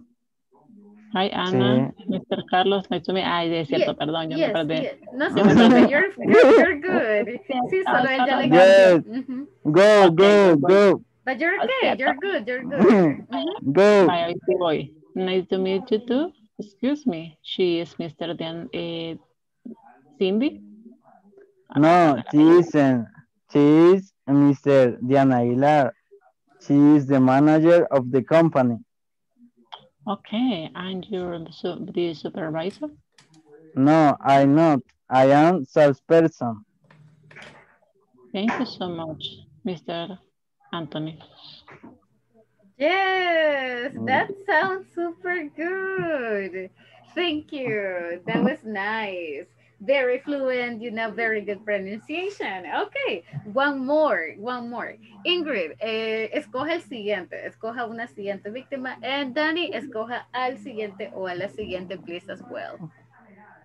Hi, Ana. Mr. Carlos, nice to meet Ay, es cierto, Ye- perdón, yo yes, me perdí. yes. No Yo me perdí. you're, you're, you're good. Sí, solo él ya le Yes. Go, go, go. But you're okay, you're good, you're good. Ujú. Go. Vaya, ahí sí. Nice to meet you too. Excuse me. She is Mr. Dan, eh, Cindy. No, she isn't. She is Mr. Diana Aguilar. She is the manager of the company. Okay, and you're the, su- the supervisor? No, I'm not. I am salesperson. Thank you so much, Mr. Anthony. Yes, Mm. that sounds super good. Thank you. That was nice. Very fluent, you know, very good pronunciation. Okay, one more, one more. Ingrid, eh, escoja el siguiente, escoja una siguiente víctima. And Danny, escoja al siguiente o a la siguiente, please, as well.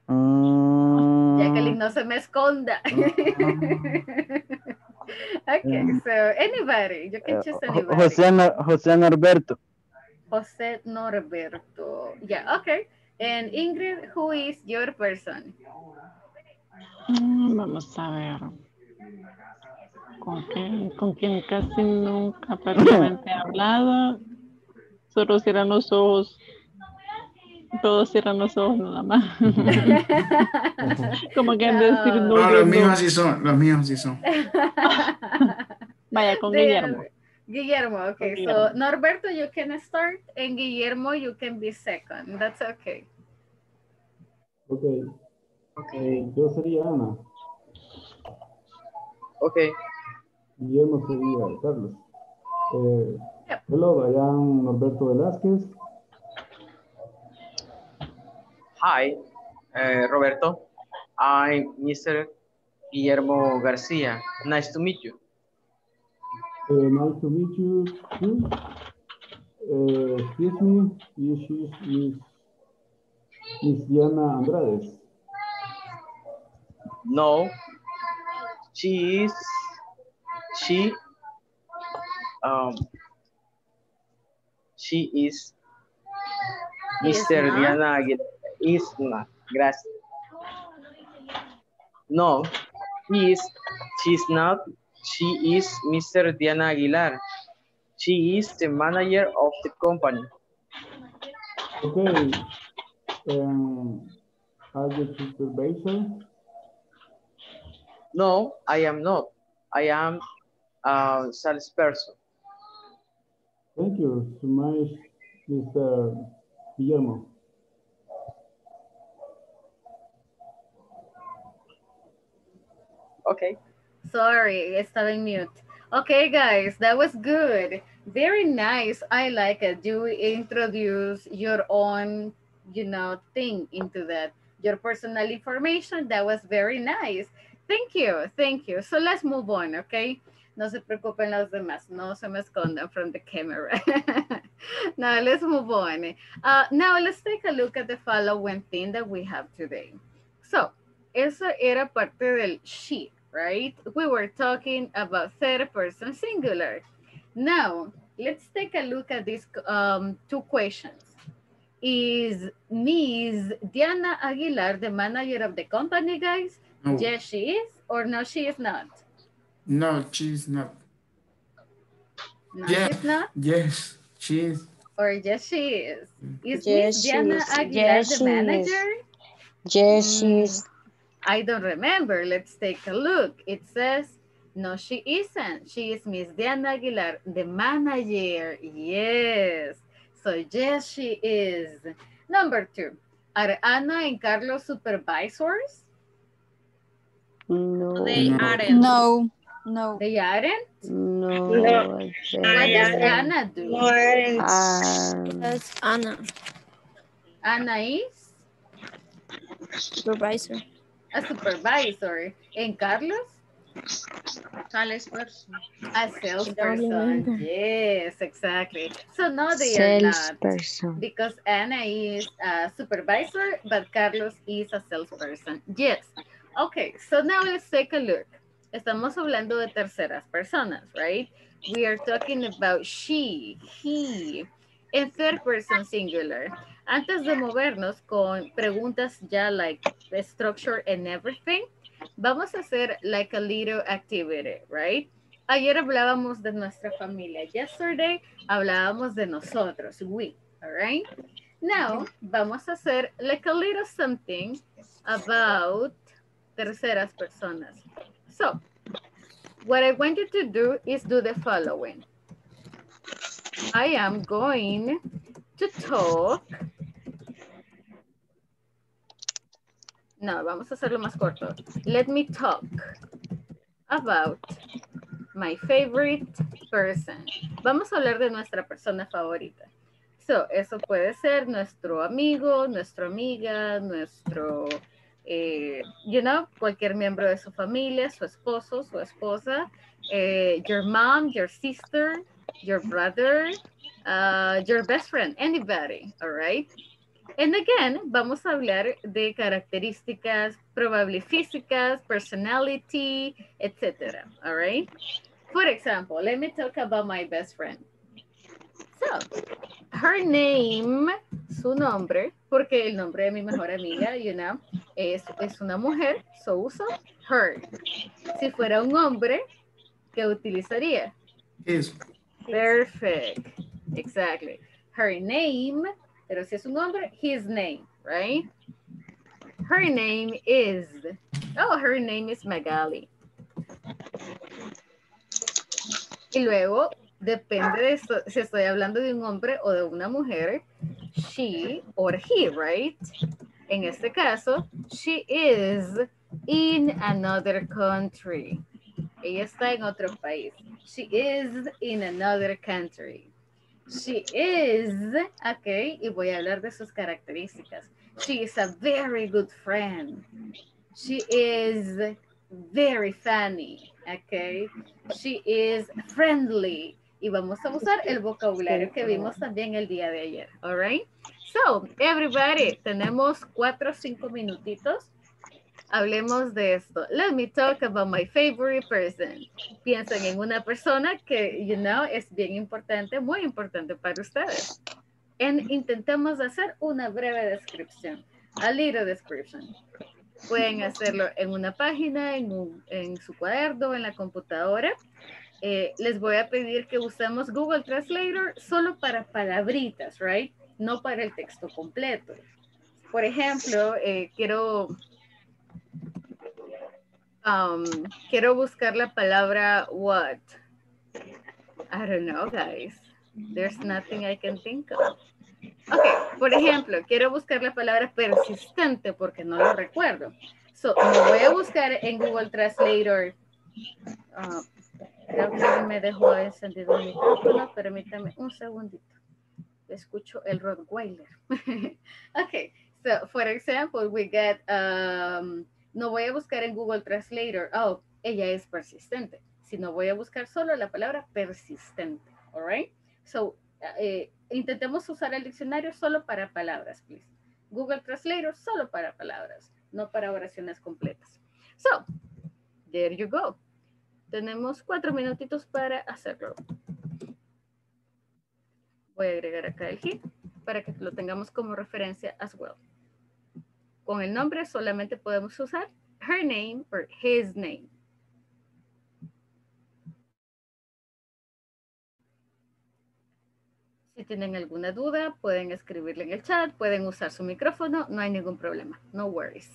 Mm, Jacqueline, no se me esconda. Okay, so anybody, you can choose anybody. José, Nor- José Norberto. José Norberto. Yeah, okay. And Ingrid, who is your person? Mm, Vamos a ver. ¿Con quién, con quien casi nunca prácticamente he hablado? Solo cierran los ojos. Todos cierran los ojos nada más. Como que han de decir no, No, los míos así son, los míos así son. Vaya, con Guillermo. Guillermo, okay. So. Norberto, you can start, and Guillermo, you can be second. That's okay. Ok. Eh, yo sería Ana. Ok. Guillermo sería Carlos. Eh, hello, I am Norberto Velázquez. Hi, uh, Roberto. I'm Mr. Guillermo Garcia. Nice to meet you. Eh, nice to meet you too. Eh, excuse me, yes, she's Miss, Miss Diana Andrades. No, she is, she, um, she is Mr. not? Diana Aguilar. Is not. Gracias. No, he is, she's not. She is Mr. Diana Aguilar. She is the manager of the company. Okay. Um, are you supervisor? No, I am not. I am a salesperson. Thank you so much, Mr. Guillermo. Okay. Sorry, estaba en mute. Okay, guys, that was good. Very nice. I like it. You introduce your own, you know, thing into that. Your personal information. That was very nice. Thank you. Thank you. So let's move on, okay? No se preocupen los demás. No se me escondan from the camera. now let's move on. Uh, now let's take a look at the following thing that we have today. So, eso era parte del she, right? We were talking about third person singular. Now, let's take a look at these um, two questions. Is Ms. Diana Aguilar the manager of the company, guys? No. Yes, she is, or no, she is not? No, she's not. No, Yeah. she's not? Yes, she is. or yes, she is. Is Yes, Miss she Diana is. Aguilar Yes, the she is. manager? Yes, she is. I don't remember. Let's take a look. It says, no, she isn't. She is Miss Diana Aguilar, the manager. Yes. So, yes, she is. Number two, are Ana and Carlos supervisors? No. They No. aren't. No, no. They aren't? No. No. I What does think- Ana do? No, aren't. Um, That's Anna, Ana is supervisor. A supervisor. And Carlos? Salesperson. A salesperson. Yes, exactly. So no, they are not. Because Ana is a supervisor, but Carlos is a salesperson. Yes. Okay, so now let's take a look. Estamos hablando de terceras personas, right? We are talking about she, he, en third person singular. Antes de movernos con preguntas ya like the structure and everything, vamos a hacer like a little activity, right? Ayer hablábamos de nuestra familia. Yesterday hablábamos de nosotros, we, all right? Now, vamos a hacer like a little something about terceras personas. So, what I want you to do is do the following. I am going to talk. No, vamos a hacerlo más corto. Let me talk about my favorite person. Vamos a hablar de nuestra persona favorita. So, eso puede ser nuestro amigo, nuestra amiga, nuestro, eh, you know, cualquier miembro de su familia, su esposo, su esposa, eh, your mom, your sister, your brother, uh, your best friend, anybody, all right? And again, vamos a hablar de características probably físicas, personality, etc. All right? For example, let me talk about my best friend. So, her name, su nombre, porque el nombre de mi mejor amiga, you know, es, es una mujer, so uso her. Si fuera un hombre, ¿qué utilizaría? His. Perfect. Exactly. Her name, pero si es un hombre, his name, right? Her name is, oh, her name is Magali. Y luego, depende de esto, si estoy hablando de un hombre o de una mujer, she or he, right? En este caso, she is in another country. Ella está en otro país. She is in another country. She is, ok, y voy a hablar de sus características. She is a very good friend. She is very funny, ok. She is friendly. Y vamos a usar el vocabulario que vimos también el día de ayer, all right? So, everybody, tenemos cuatro o cinco minutitos. Hablemos de esto. Let me talk about my favorite person. Piensen en una persona que, you know, es bien importante, muy importante para ustedes. En, intentemos hacer una breve descripción. A little description. Pueden hacerlo en una página, en, un- en su cuaderno, en la computadora. Eh, les voy a pedir que usemos Google Translator solo para palabritas, right? No para el texto completo. Por ejemplo, eh, quiero, um, quiero buscar la palabra what. I don't know, guys. There's nothing I can think of. Ok, por ejemplo, quiero buscar la palabra persistente porque no lo recuerdo. So, lo voy a buscar en Google Translator. Creo que me dejó encendido el micrófono. Permítame un segundito. Escucho el Rottweiler. ok, so for example, we get, um, no voy a buscar en Google Translator. Oh, ella es persistente. Sino voy a buscar solo la palabra persistente. All right? So, eh, intentemos usar el diccionario solo para palabras, please. Google Translator solo para palabras, no para oraciones completas. So, there you go. Tenemos cuatro minutitos para hacerlo. Voy a agregar acá el hit para que lo tengamos como referencia as well. Con el nombre solamente podemos usar her name or his name. Si tienen alguna duda, pueden escribirle en el chat, pueden usar su micrófono, no hay ningún problema. No worries.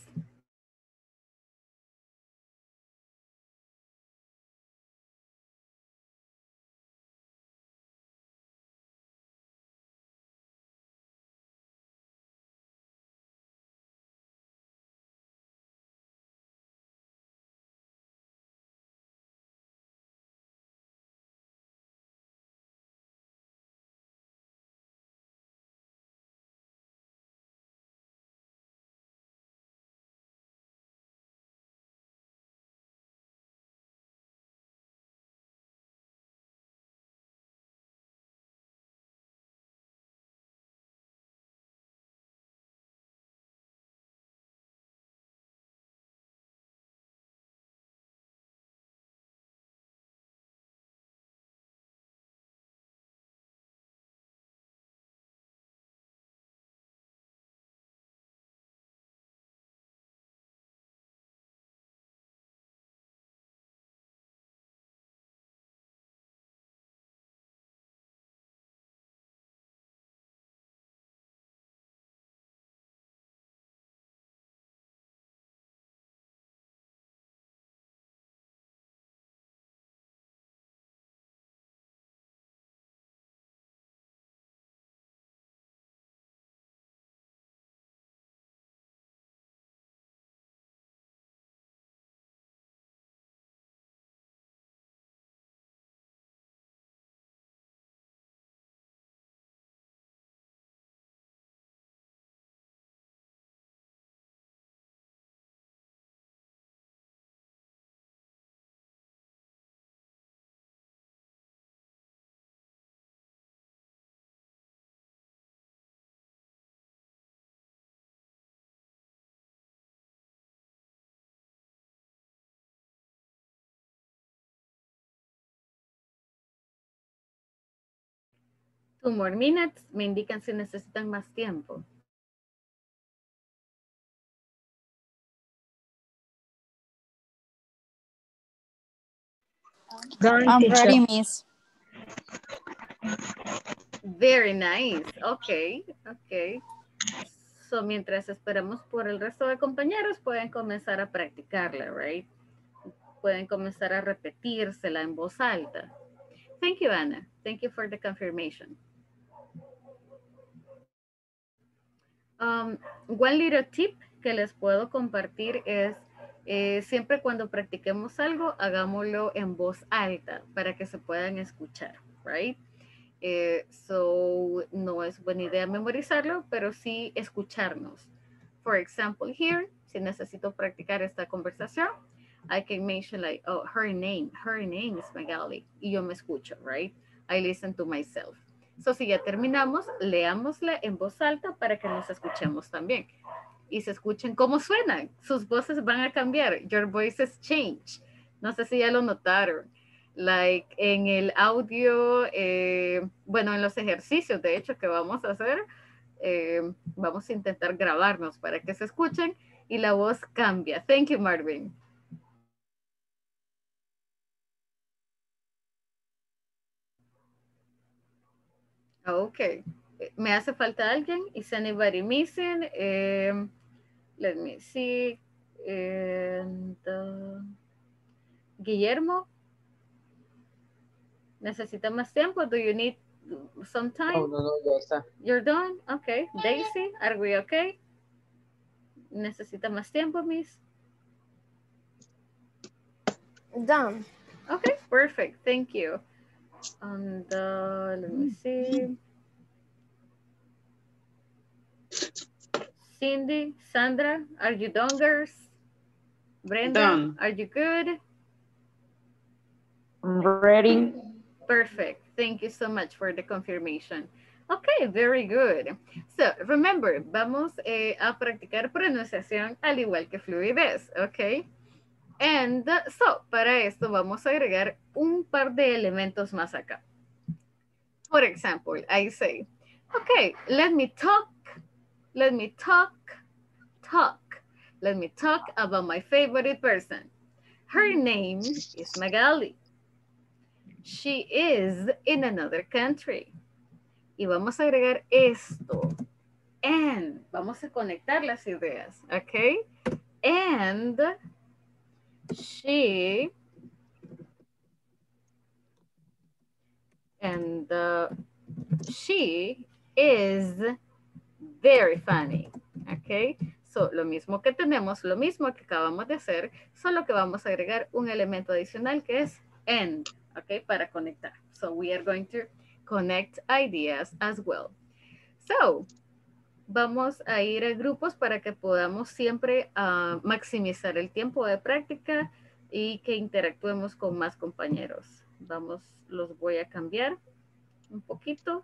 Two more minutes. Me indican si necesitan más tiempo. I'm ready, miss. Very nice. Ok, ok. So, mientras esperamos por el resto de compañeros, pueden comenzar a practicarla, right? Pueden comenzar a repetírsela en voz alta. Thank you, Anna. Thank you for the confirmation. Um, one little tip que les puedo compartir es eh, siempre cuando practiquemos algo, hagámoslo en voz alta para que se puedan escuchar, right? Eh, so, no es buena idea memorizarlo, pero sí escucharnos. For example, here, si necesito practicar esta conversación, I can mention like, oh, her name, her name is Magali, y yo me escucho, right? I listen to myself. So, si ya terminamos, leámosla en voz alta para que nos escuchemos también. Y se escuchen cómo suenan. Sus voces van a cambiar. Your voices change. No sé si ya lo notaron. Like en el audio, eh, bueno, en los ejercicios, de hecho, que vamos a hacer, eh, vamos a intentar grabarnos para que se escuchen y la voz cambia. Thank you, Marvin. Okay. Me hace falta alguien. Is anybody missing? Um, let me see. And, uh, Guillermo. ¿Necesita más tiempo? Do you need some time? No, no, no, ya está. You're done? Okay. Daisy, are we okay? ¿Necesita más tiempo, Miss? Done. Okay, perfect. Thank you. And uh, let me see. Cindy, Sandra, are you done, girls? Brenda, Done. are you good? I'm Ready. Perfect. Thank you so much for the confirmation. Okay, very good. So, remember, vamos eh, a practicar pronunciación al igual que fluidez, okay? And so, para esto vamos a agregar un par de elementos más acá. For example, I say, okay, let me talk, let me talk, talk. Let me talk about my favorite person. Her name is Magali. She is in another country. y vamos a agregar esto. And, vamos a conectar las ideas, okay? And she and uh, she is very funny, ¿ok? So, lo mismo que tenemos, lo mismo que acabamos de hacer, solo que vamos a agregar un elemento adicional que es and, ¿ok? Para conectar. So, we are going to connect ideas as well. So, vamos a ir a grupos para que podamos siempre ah, maximizar el tiempo de práctica y que interactuemos con más compañeros. Vamos, los voy a cambiar un poquito.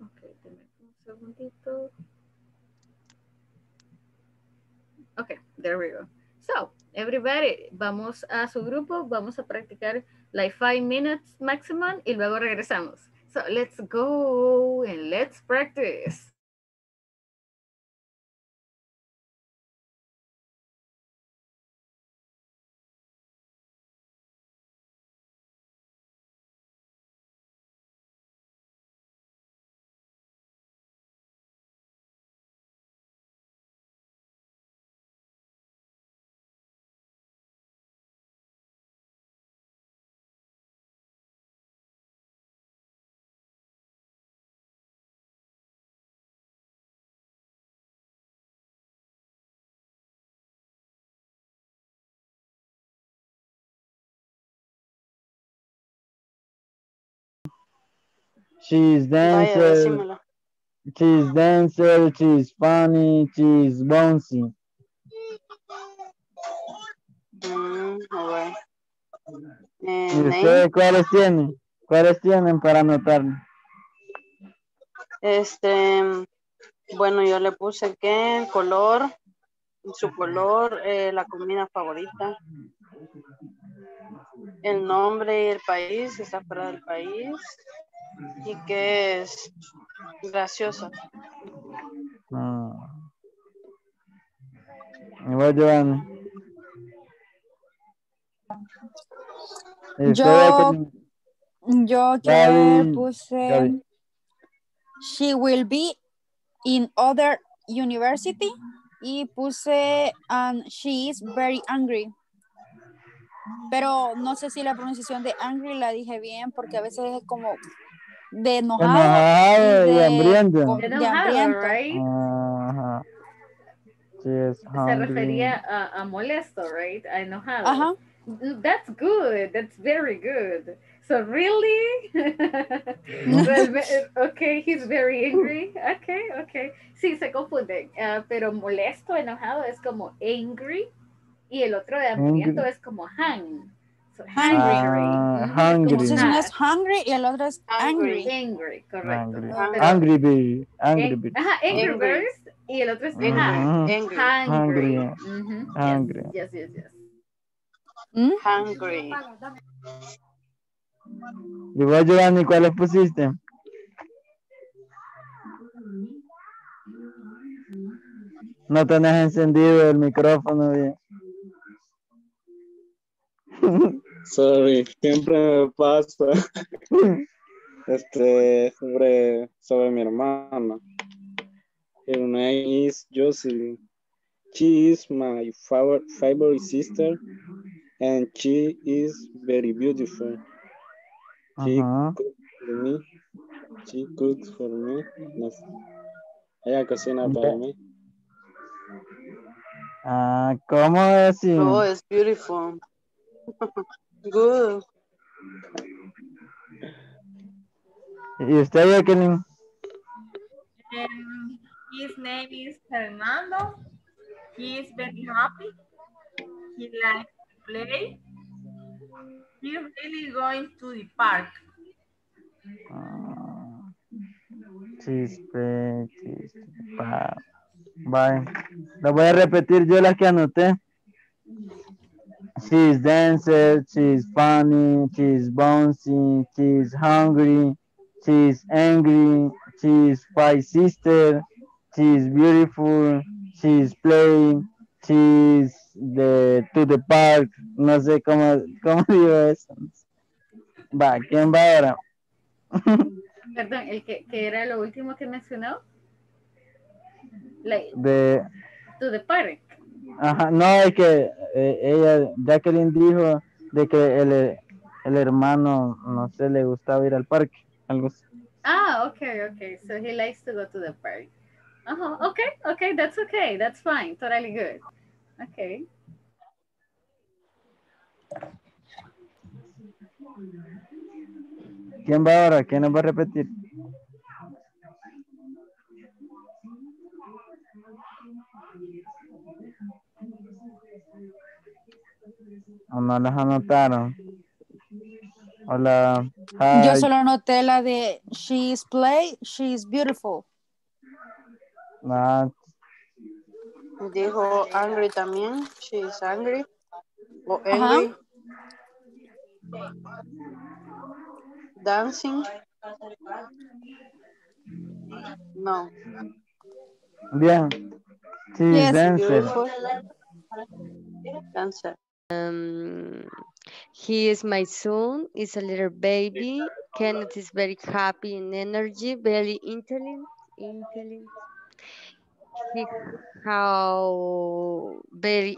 Ok, un segundito. Ok, there we go. So, everybody, vamos a su grupo, vamos a practicar like five minutes maximum y luego regresamos. So, let's go and let's practice. She's Vaya, dancer. decímelo. She's dancer. She's funny. She's bouncy. Mm, alright. ¿Y Eh, name, ustedes cuáles tienen? ¿Cuáles tienen para anotar? este, bueno, yo le puse que el color, su color, eh, la comida favorita, el nombre y el país, está fuera del país, y que es graciosa. Ah. Igual. ¿Y ustedes Yo, yo que Gaby, puse, Gaby. she will be in other university y puse, and she is very angry. Pero no sé si la pronunciación de angry la dije bien porque a veces es como de enojado, Enojado y de, hambriento. de Enojado, hambriento. right? Ajá. Se refería a, a molesto, right? A enojado. Ajá. Mm, That's good. That's very good. So really? Okay, he's very angry. Okay, okay. Sí, se confunden. Ah, pero molesto, enojado es como angry y el otro de hambriento Angry. es como hang. Hungry. Ah, hungry. Entonces uno es hungry y el otro es angry. Angry, correcto. Angry. Pero- Angry bird. Angry Ang- bird. Ajá, angry, Angry. birds y el otro es Ujú. hang. Angry. Hungry. Hungry. Ujú, Hungry. Yes, yes, yes. ¿Mm? Hungry. ¿Y vos, Giovanni, cuáles pusiste? No tenés encendido el micrófono bien. Sorry, siempre me pasa. Este, sobre, sobre mi hermana. Her name is Jocelyn. She is my favorite, favorite sister and she is very beautiful. She cooks for me. She cooks for me. No. Ella cocina para mí. Ah, ¿cómo decir? Oh, it's beautiful. Good. ¿Y usted, Jacqueline? Um, his name is Fernando. He is very happy. He likes to play. He's really going to the park. Ah, Chispe, chispe, pa. Bye. Lo voy a repetir yo las que anoté. She's dancer, she's funny, she's bouncy, she's hungry, she's angry, she's five sister, she's beautiful, she's playing, she's the, to the park. No sé cómo, cómo digo eso. Va, ¿quién va ahora? Perdón, el que, que era lo último que mencionó. Like, De, to the park. Ajá, no, es que eh, ella, Jacqueline dijo de que el, el hermano, no sé, le gustaba ir al parque, algo así. Ah, okay, okay. So he likes to go to the park. Uh-huh. Okay, okay, that's okay. That's fine. Totally good. Okay. ¿Quién va ahora? ¿Quién nos va a repetir? ¿O no las anotaron? Hola. Yo Hi. solo noté la de she's play, she's beautiful. Ah, Dijo angry también. She is angry. O Ajá. angry. Dancing. No. bien. Sí, Yes. dancer. Beautiful. Dancer. Um, he is my son, is a little baby. Kenneth is very happy and energy, very intelligent. intelligent. He how very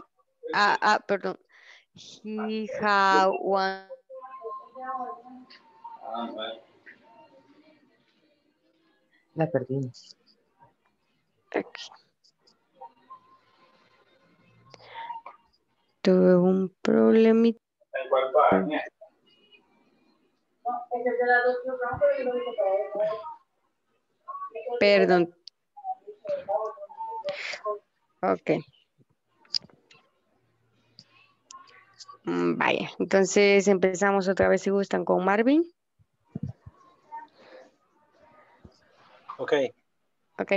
ah ah perdón. He have one La perdimos. aquí. Tuve un problemita. Perdón. Ok. Mm, Vaya, entonces empezamos otra vez si gustan con Marvin. Okay. Ok.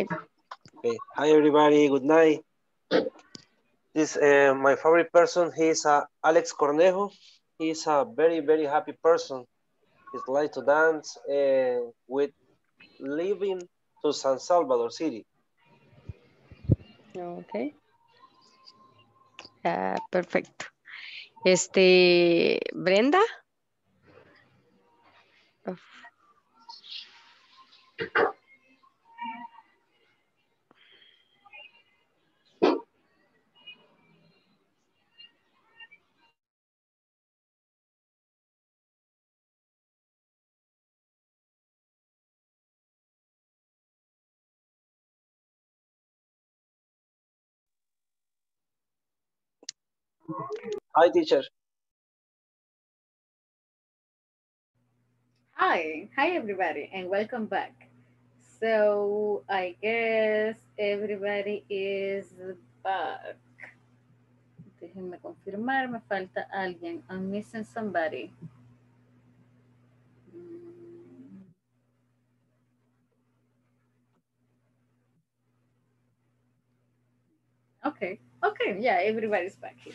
Okay. Hi everybody. Good night. This uh, my favorite person. He is uh, Alex Cornejo. He is a very very happy person. He likes to dance uh, with living to San Salvador City. Ok. Ah, perfecto. Este, Brenda. Uf. Hi teacher. Hi, hi everybody, and welcome back. So I guess everybody is back. Déjenme confirmar, me falta alguien. I'm missing somebody. Mm. Okay, okay, yeah, everybody's back here.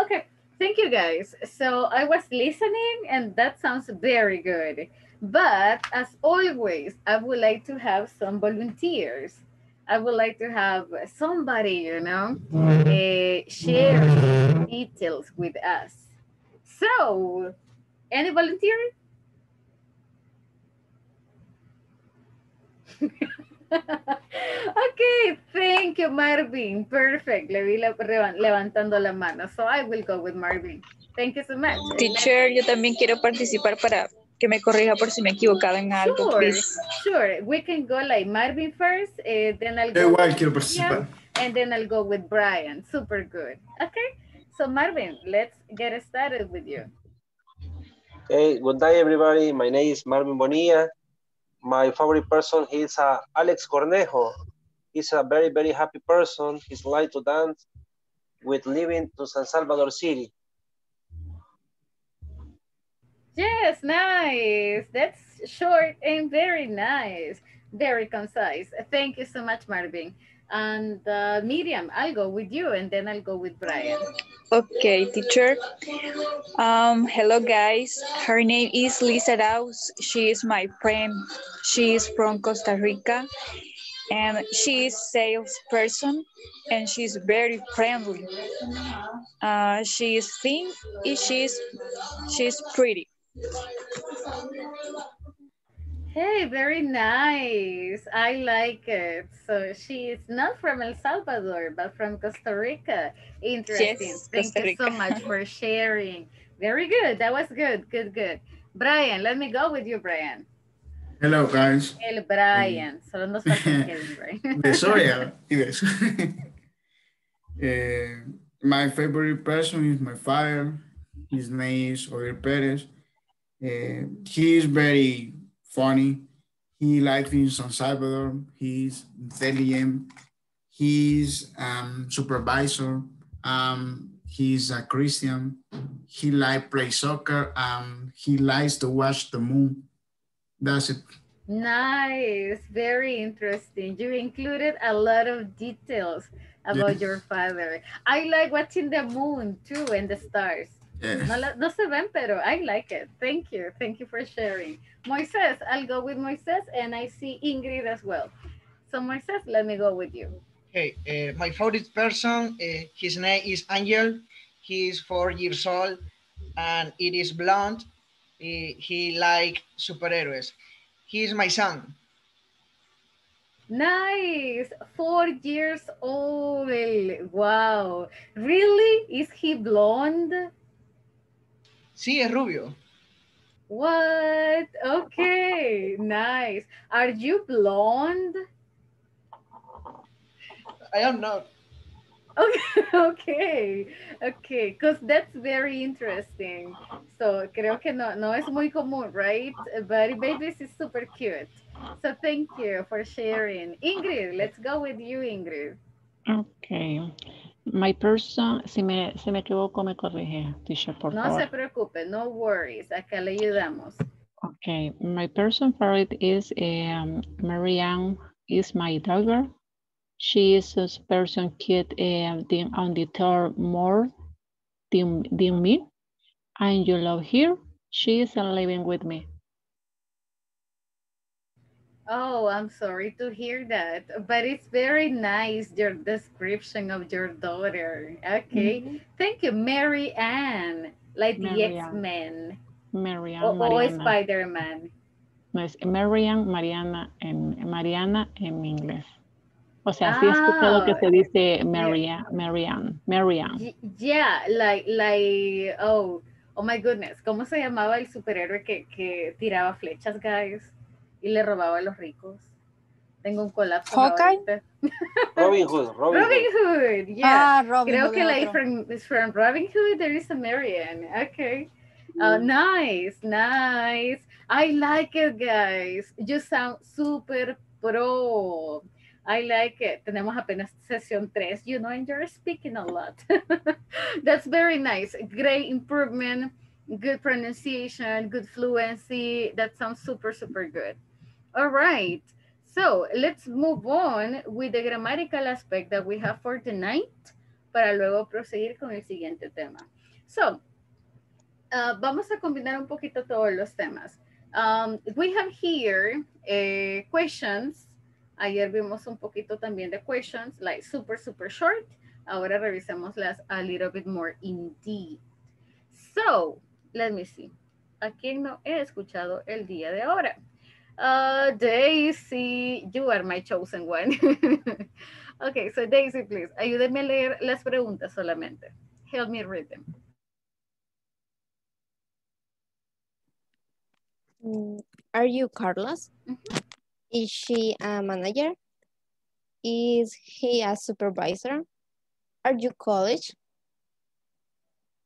Okay, thank you guys. So I was listening and that sounds very good. But as always, I would like to have some volunteers. I would like to have somebody, you know, uh, share details with us. So, any volunteer? okay, thank you, Marvin. Perfect. Le vi levantando la mano. So I will go with Marvin. Thank you so much. Teacher, yo también quiero participar para que me corrija por si me he equivocado en algo, Sure, please. sure. We can go like Marvin first, eh, then I'll go igual with quiero participar. and then I'll go with Brian. Super good. Okay, so Marvin, let's get started with you. Hey, good night everybody. My name is Marvin Bonilla. My favorite person is uh, Alex Cornejo. He's a very very happy person. He's like to dance with living to San Salvador City. Yes, nice. That's short and very nice. Very concise. Thank you so much, Marvin. And uh, Miriam, I'll go with you and then I'll go with Brian. Okay, teacher. Um, hello, guys. Her name is Lisa Daus. She is my friend. She is from Costa Rica, and she is salesperson, and she's very friendly. Uh, she is thin. and She's she's pretty. Okay, very nice. I like it. So she is not from El Salvador, but from Costa Rica. Interesting. Yes, Thank Costa you so much for sharing. Very good. That was good. Good, good. Brian, let me go with you, Brian. Hello, guys. El Brian. Solo nos falta el Kevin, Brian. De Soria y de. Eh, my favorite person is my father. His name is Javier Perez. Eh, he is very funny. He lives in San Salvador. He's intelligent. He's um, supervisor. Um, he's a Christian. He like play soccer. Um, he likes to watch the moon. That's it. Nice. Very interesting. You included a lot of details about Yes. your father. I like watching the moon too and the stars. Yeah. No, no se ven, pero I like it. Thank you. Thank you for sharing. Moises, I'll go with Moises and I see Ingrid as well. So Moises, let me go with you. Hey, uh, my favorite person, uh, his name is Angel. He is four years old and it is blonde. He, he like superhéroes. He is my son. Nice. Four years old. Wow. Really? Is he blonde? Sí, es rubio. What? Okay. Nice. Are you blonde? I am not. Okay, okay, okay, because that's very interesting. So creo que no, no es muy común, right? But babies is super cute. So thank you for sharing. Ingrid, let's go with you, Ingrid. Okay. My person, si me, si me equivoco, me corrige, teacher, por No favor. se preocupe, no worries, acá le ayudamos. Okay, my person favorite is um, Marianne is my daughter. She is a person cute uh, on the third more than, than me. And you love her. She is living with me. Oh, I'm sorry to hear that, but it's very nice, your description of your daughter. Okay, thank you, Mary Ann, like the Mary Ann. X-Men Marianne, o, o Mariana. Spider-Man. No, es Marianne, Mariana, en, Mariana en inglés. O sea, sí he escuchado que Ah, se dice Maria, Marianne, Marianne. Y- Yeah, like, like, oh, oh my goodness, ¿cómo se llamaba el superhéroe que, que tiraba flechas, guys? Y le robaba a los ricos. Tengo un colapso. Hawkeye? Robin Hood, Robin, Robin Hood. Hood, yeah. Ah, Robin Creo Hood, que otro. from, from Robin Hood, there is a Marian. Okay. Uh, nice, nice. I like it, guys. You sound super pro. I like it. Tenemos apenas sesión 3, you know, and you're speaking a lot. That's very nice. Great improvement, good pronunciation, good fluency. That sounds super, super good. All right. So let's move on with the grammatical aspect that we have for tonight para luego proseguir con el siguiente tema. So, uh, vamos a combinar un poquito todos los temas. Um, we have here eh, questions. Ayer vimos un poquito también de questions, like super, super short. Ahora revisemos las a little bit more in deep. So, let me see. ¿A quién no he escuchado el día de ahora? Uh, Daisy, you are my chosen one. okay, so Daisy, please, ayúdeme a leer las preguntas solamente. Help me read them. Mm, Are you Carlos? Is she a manager? Is he a supervisor? Are you college?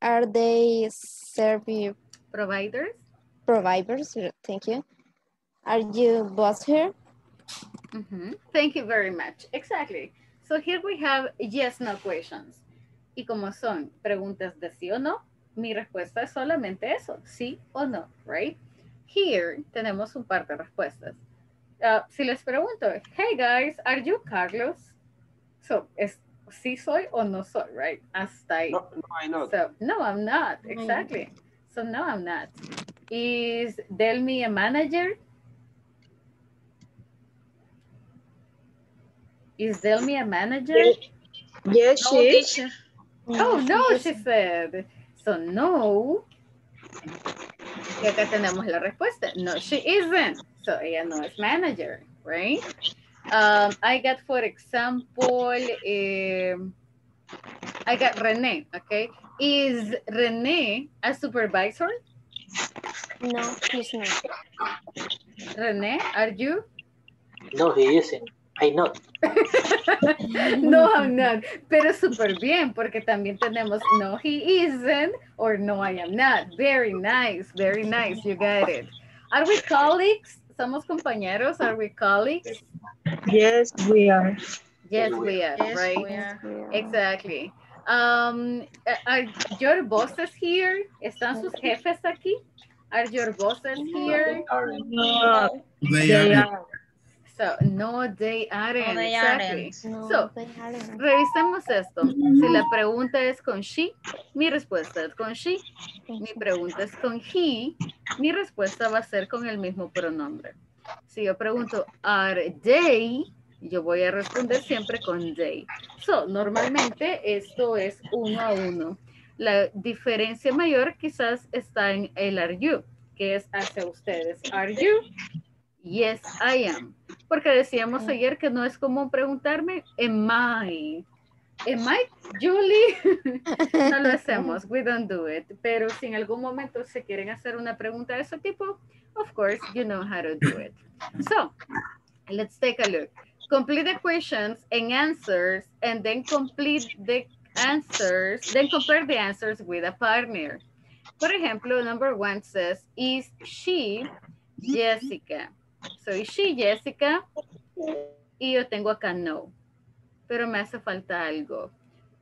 Are they service Providers? providers? Thank you. Are you boss here? Mhm. Thank you very much. Exactly. So here we have yes, no questions. Y como son preguntas de sí o no, mi respuesta es solamente eso, sí o no, right? Here tenemos un par de respuestas. Uh, si les pregunto, hey guys, are you Carlos? So, es sí soy o no soy, right? Hasta ahí. No, no, I not. So, no, I'm not. Exactly. So, no, I'm not. Is Delmi a manager? Is Delmi a manager? Yes, No, she is. teacher. Oh, no, she said. So, no. Y acá tenemos la respuesta. No, she isn't. So ella no es manager, right? Um, I got, for example, um, I got Rene, okay? Is Rene a supervisor? No, he's not. Rene, are you? No, he isn't. I not. no, I'm not. Pero súper bien, porque también tenemos no, he isn't, or no, I am not. Very nice, very nice. You got it. Are we colleagues? ¿Somos compañeros? Are we colleagues? Yes, we are. Yes, we are, Yes, right? we are. Exactly. Um, are your bosses here? ¿Están sus jefes aquí? Are your bosses here? No, They they are. So, no, they aren't. No, they exactly. aren't. So, revisemos esto. Si la pregunta es con she, mi respuesta es con she. Mi pregunta es con he, mi respuesta va a ser con el mismo pronombre. Si yo pregunto, are they? Yo voy a responder siempre con they. So, normalmente esto es uno a uno. La diferencia mayor quizás está en el are you, que es hacia ustedes. Are you? Yes, I am. Porque decíamos ah. ayer que no es común preguntarme, am I? Am I, Julie? no lo hacemos, we don't do it. Pero si en algún momento se quieren hacer una pregunta de ese tipo, of course, you know how to do it. So, let's take a look. Complete the questions and answers, and then complete the answers, then compare the answers with a partner. For example, number one says, is she Jessica? So, is she Jessica? Y yo tengo acá no. Pero me hace falta algo.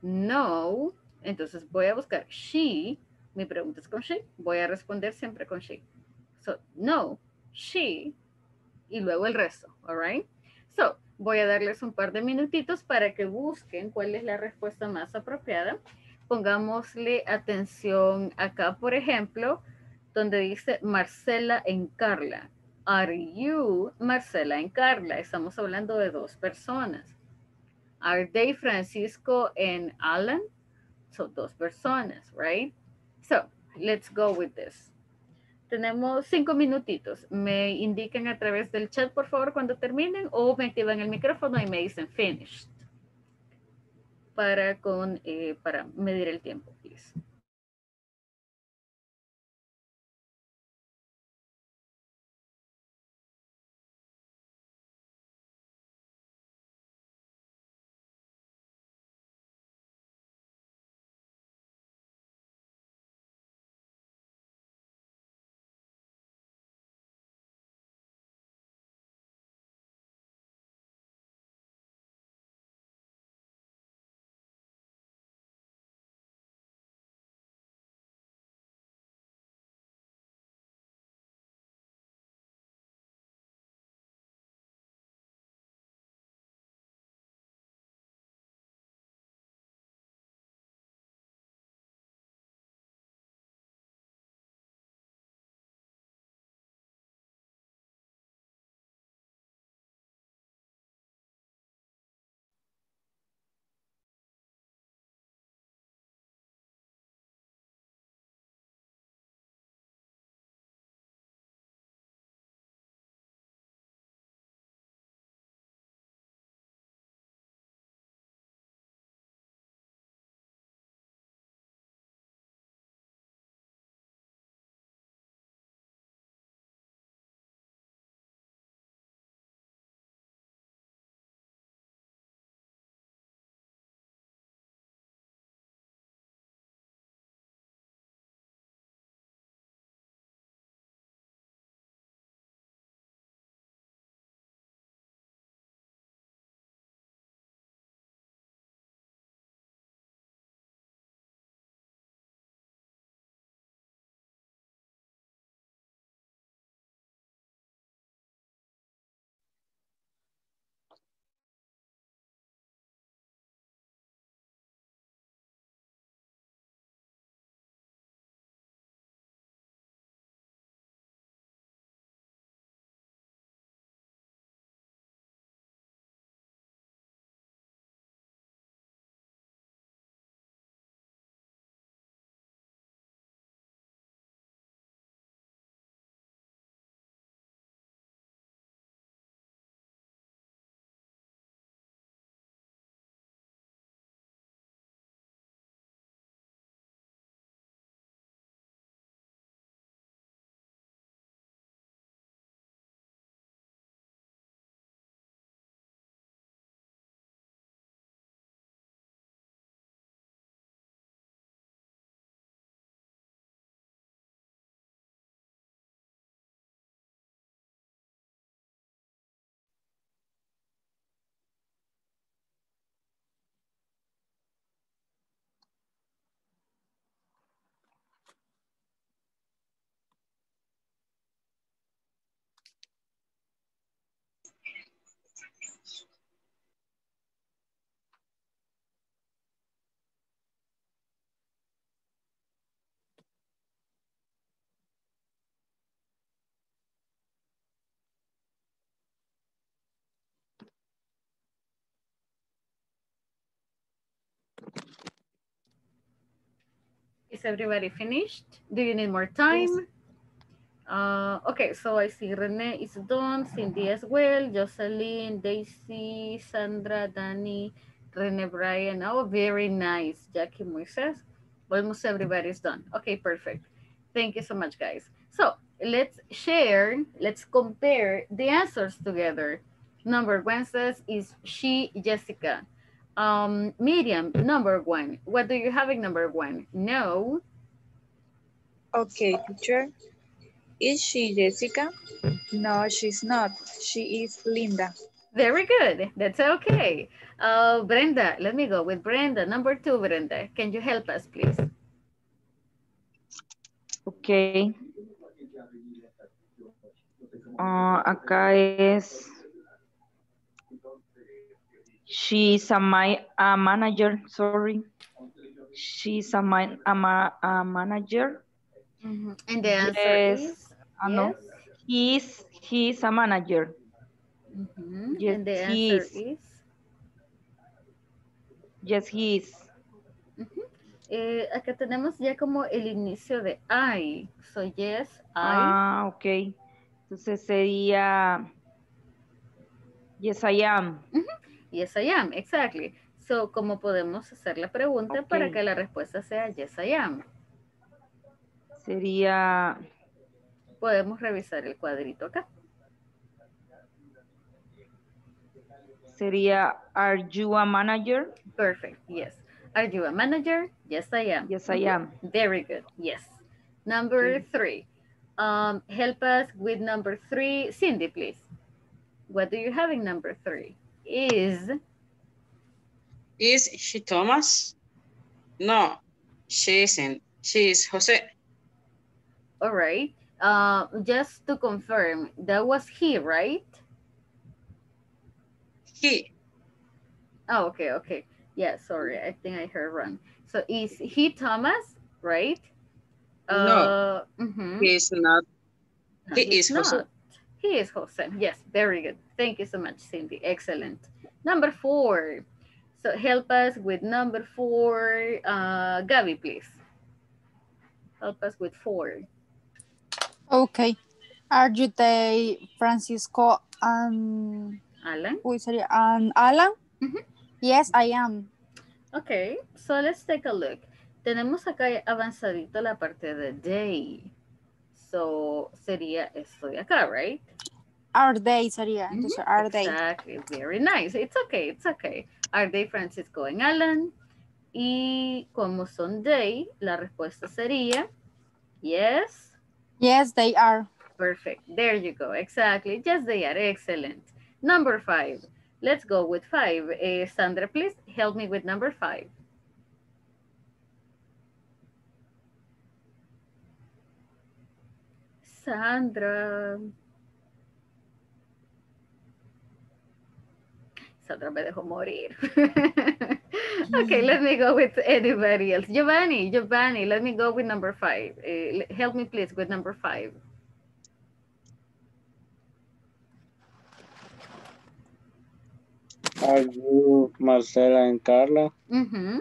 No. Entonces voy a buscar she. Mi pregunta es con she. Voy a responder siempre con she. So, no, she. Y luego el resto. All right? So, voy a darles un par de minutitos para que busquen cuál es la respuesta más apropiada. Pongámosle atención acá, por ejemplo, donde dice Marcela en Carla. Are you Marcela en Carla? Estamos hablando de dos personas. Are they Francisco and Alan? So, dos personas, right? So, let's go with this. Tenemos cinco minutitos. Me indican a través del chat, por favor, cuando terminen, o me activan el micrófono y me dicen finished. Para, con, eh, para medir el tiempo, please. Is everybody finished? Do you need more time? Uh, okay, so I see Rene is done, Cindy as well, Jocelyn, Daisy, Sandra, Danny, Rene Brian. Oh, very nice. Jackie Moises. Almost everybody is done. Okay, perfect. Thank you so much, guys. So let's share, let's compare the answers together. Number one says is she, Jessica. Um, Miriam, number one. What do you have in number one? No. Okay, teacher. Is she Jessica? No, she's not. She is Linda. Very good. That's okay. Uh, Brenda, let me go with Brenda. Number two, Brenda. Can you help us, please? Ok. Ah, acá es. She's a, my, a manager, sorry. She's a, my, a, ma, a manager. Mhm. And the answer Yes. is? No. yes? He's, he's a manager. Mhm. Yes, And the he answer is. is? Yes, he is. Eh, acá tenemos ya como el inicio de I. So, yes, I. Ah, ok. Entonces sería. Yes, I am. Yes, I am, exactly. So, ¿cómo podemos hacer la pregunta para que la respuesta sea yes, I am? Sería. Podemos revisar el cuadrito acá. Sería. Are you a manager? Perfect, yes. Are you a manager? Yes, I am. Yes, I am. Very good, yes. Number three. Um, help us with number three. Cindy, please. What do you have in number three? Is, Is she Thomas? No, she isn't. She is Jose. all right. Uh, just to confirm, that was he, right? He. Oh, okay, okay. Yeah, sorry, I think I heard wrong. So is he Thomas, right? No. mhm. He is not. No, He he's is Jose. He is Jose. Yes, very good. Thank you so much, Cindy. Excellent. Number four. So help us with number four. Uh, Gabby, please. Help us with four. Okay. Are you the Francisco and um, Alan? who sería? And um, Alan? Mm-hmm. Yes, I am. Okay, so let's take a look. Tenemos acá avanzadito la parte de day. So sería esto de acá, right? Are they sería. Entonces, are they? Exactly, very nice. It's okay, it's okay. Are they Francisco and Alan? Y como son they, la respuesta sería yes. Yes, they are. Perfect. There you go. Exactly. Yes, they are. Excellent. Number five. Let's go with five. Eh, Sandra, please help me with number five. Sandra. Sandra me dejó morir. okay, let me go with anybody else. Giovanni, Giovanni, let me go with number five. Eh, help me please with number five. Are you Marcela and Carla? Mm -hmm.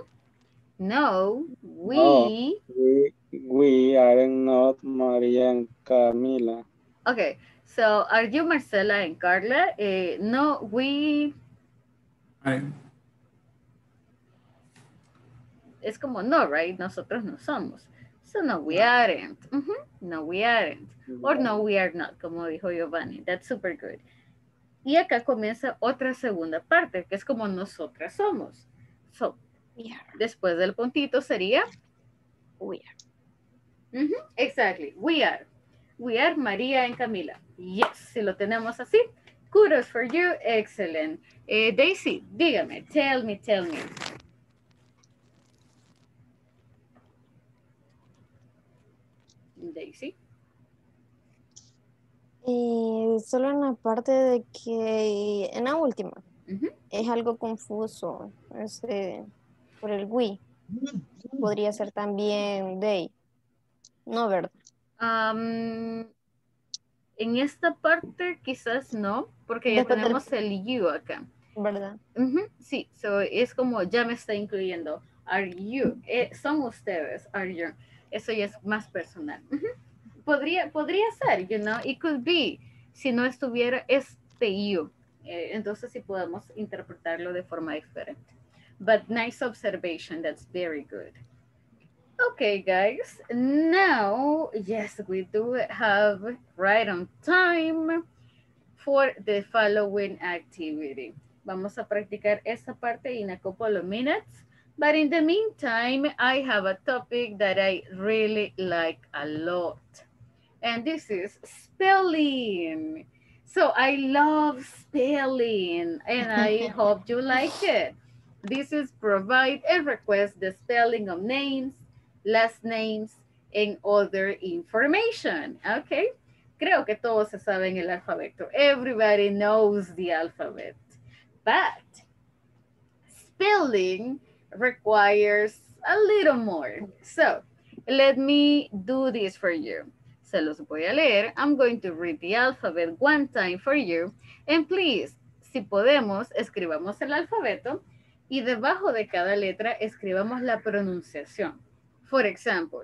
No, we. No, we, we are not Maria and Camila. Okay, so are you Marcela and Carla? Eh, no, we. Es como no, right? Nosotros no somos. So no, we aren't. No, we aren't. Or no, we are not, como dijo Giovanni. That's super good. Y acá comienza otra segunda parte, que es como nosotras somos. So, después del puntito sería We are. Exactly. We are. We are María and Camila. Yes, si lo tenemos así. Kudos for you. Excellent. Eh, Daisy, dígame. Tell me, tell me. Daisy. Eh, solo en la parte de que en la última es algo confuso ese, por el we. Podría ser también they. No, ¿verdad? Am, en esta parte quizás no, porque ya Después del- tenemos el you acá. ¿Verdad? Sí, so es como ya me está incluyendo. Are you? Eh, son ustedes. Are you? Eso ya es más personal. Podría, podría ser, you know, it could be. Si no estuviera este you. Eh, entonces sí podemos interpretarlo de forma diferente. But nice observation. That's very good. Okay, guys. Now, yes, we do have right on time for the following activity. Vamos a practicar esta parte in a couple of minutes. But in the meantime, I have a topic that I really like a lot. And this is spelling. So I love spelling and I hope you like it. This is provide and request the spelling of names, last names, and other information. Okay. Creo que todos se saben el alfabeto. Everybody knows the alphabet. But spelling requires a little more. So let me do this for you. Se los voy a leer. I'm going to read the alphabet one time for you. And please, si podemos, escribamos el alfabeto y debajo de cada letra escribamos la pronunciación. For example,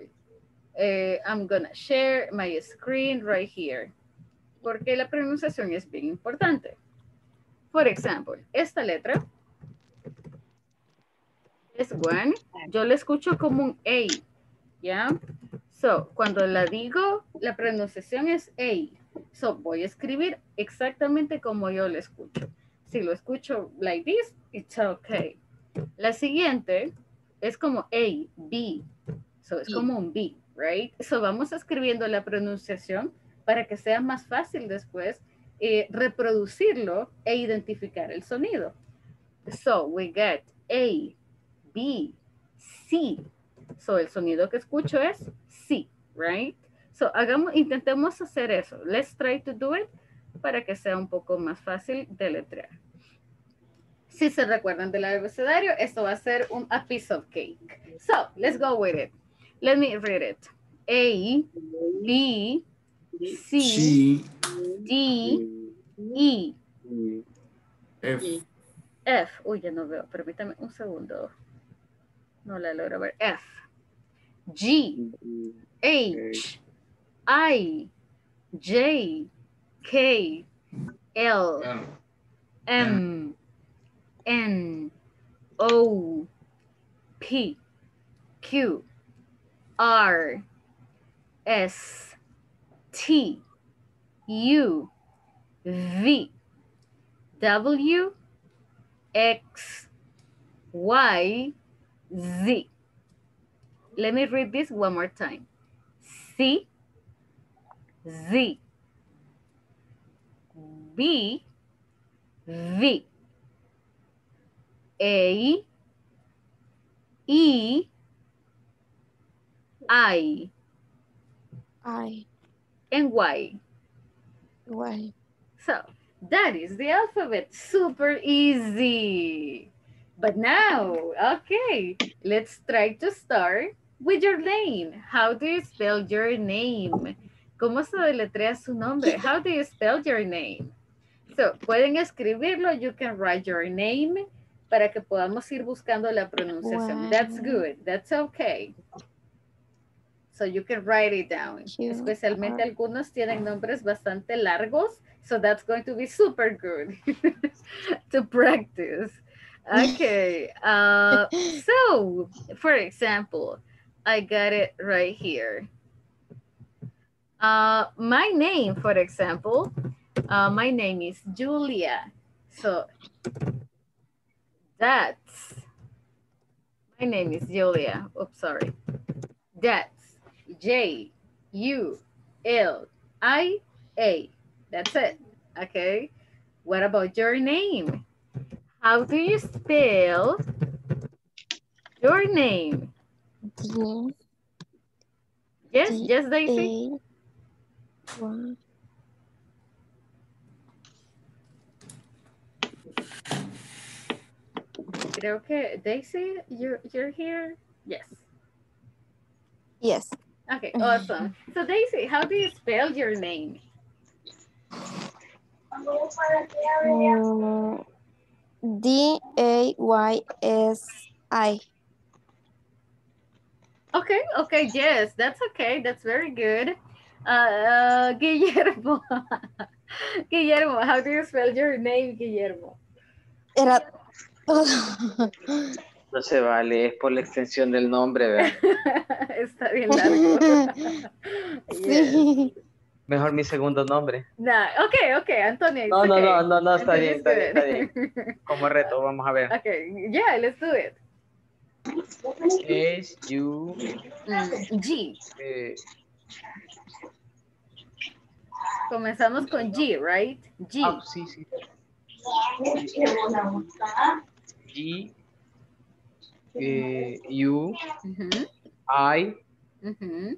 eh, I'm gonna share my screen right here. Porque la pronunciación es bien importante. For example, esta letra es one. Yo la escucho como un A. ¿Ya? So, cuando la digo, la pronunciación es A. So, voy a escribir exactamente como yo la escucho. Si lo escucho like this, it's okay. La siguiente es como A, B. So, es como un B, right? So, vamos escribiendo la pronunciación para que sea más fácil después eh, reproducirlo e identificar el sonido. So, we get A, B, C. So, el sonido que escucho es C, right? So, hagamos, intentemos hacer eso. Let's try to do it para que sea un poco más fácil de letrear. Si se recuerdan del abecedario, esto va a ser un a piece of cake. So, let's go with it. Let me read it. A, B, C, D, E, F, F. Uy, ya no veo. Permítame un segundo. No la logro ver. F, G, H, I, J, K, L, M, N, O, P, Q, R, S, T, U, V, W, X, Y, Z. Let me read this one more time. C, Z, B, V, A, E, I, I, and Y. Y. So that is the alphabet. Super easy. But now, okay, let's try to start with your name. How do you spell your name? ¿Cómo se deletrea su nombre? How do you spell your name? So, pueden escribirlo. You can write your name para que podamos ir buscando la pronunciación. That's good. That's okay. So you can write it down. Especialmente algunos tienen nombres bastante largos. So that's going to be super good to practice. Okay. Uh, so, for example, I got it right here. Uh, my name, for example, uh, my name is Julia. So that's, my name is Julia. Oops, sorry. That's J U L I A. That's it. Okay. What about your name? How do you spell your name? Yes, yes, Daisy. A, Y. Creo que Daisy, you're you're here. Yes. Yes. Okay, awesome. So Daisy, how do you spell your name? Mm, D A Y S I. Okay, okay, yes, that's okay. That's very good. Uh, uh, Guillermo. Guillermo, how do you spell your name, Guillermo? Era No se vale, es por la extensión del nombre, ¿verdad? Está bien largo. Sí. Mejor mi segundo nombre. Nah, okay, okay, Antonio. No, no, okay. no, no, no, está bien, está bien, está good. Como reto, vamos a ver. Okay, yeah, let's do it. S, U, Mm, G. eh, Comenzamos con G, right? G. ah, sí, sí. G, eh, U, Ujú, I, ujú,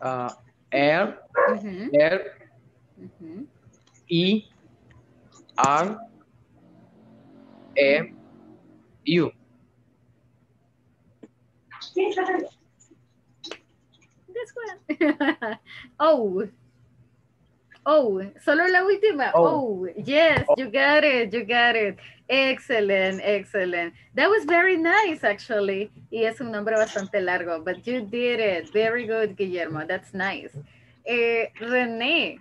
uh, R, ujú, R, ujú. E, R, E, U. This oh. Oh, solo la última. Oh. Oh, yes, you got it, you got it. Excellent, excellent. That was very nice, actually. Y es un nombre bastante largo, but you did it. Very good, Guillermo. That's nice. Eh, René,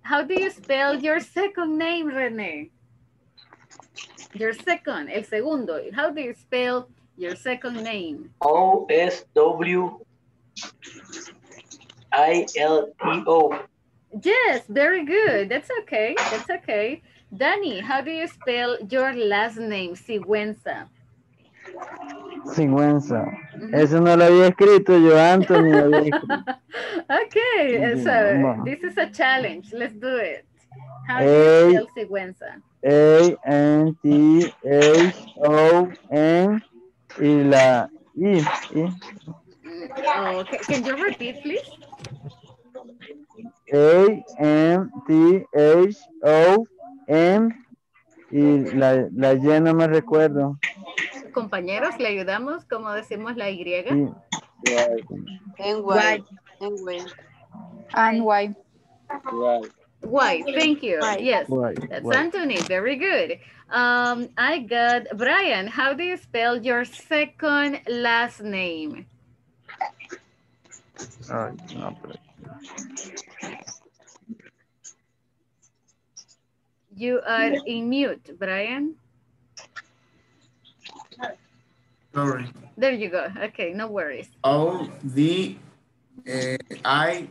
how do you spell your second name, René? Your second, el segundo. How do you spell your second name? O S W I L E O. Yes, very good. That's okay. That's okay. Danny, how do you spell your last name, Sigüenza? Sigüenza. Eso no lo había escrito yo, Anthony. lo había escrito. Okay, so vamos. this is a challenge. Let's do it. How do you spell Sigüenza? A N T H O N y la I. I. Oh, okay. Can you repeat, please? A M y la, la Y no me recuerdo. Compañeros, ¿le ayudamos? ¿Cómo decimos la Y? Sí. En. En guay. And why? Right. Why? Thank you. Yes, Why? that's Why? Anthony. Very good. Um, I got Brian. How do you spell your second last name? Ay, no, You are in mute, Brian. Sorry. There you go. Okay, no worries. O D eh, I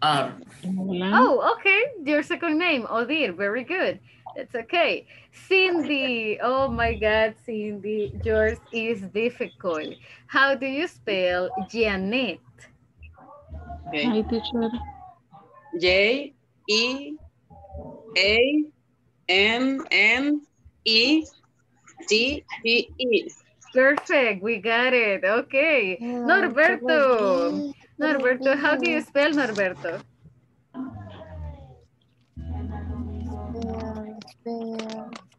R. Oh, okay. Your second name, Odir. Very good. That's okay. Cindy. Oh my God, Cindy. Yours is difficult. How do you spell Janet? Hi, teacher. J E A N N E T T E. Perfect. We got it. Okay. Norberto. Norberto, how do you spell Norberto?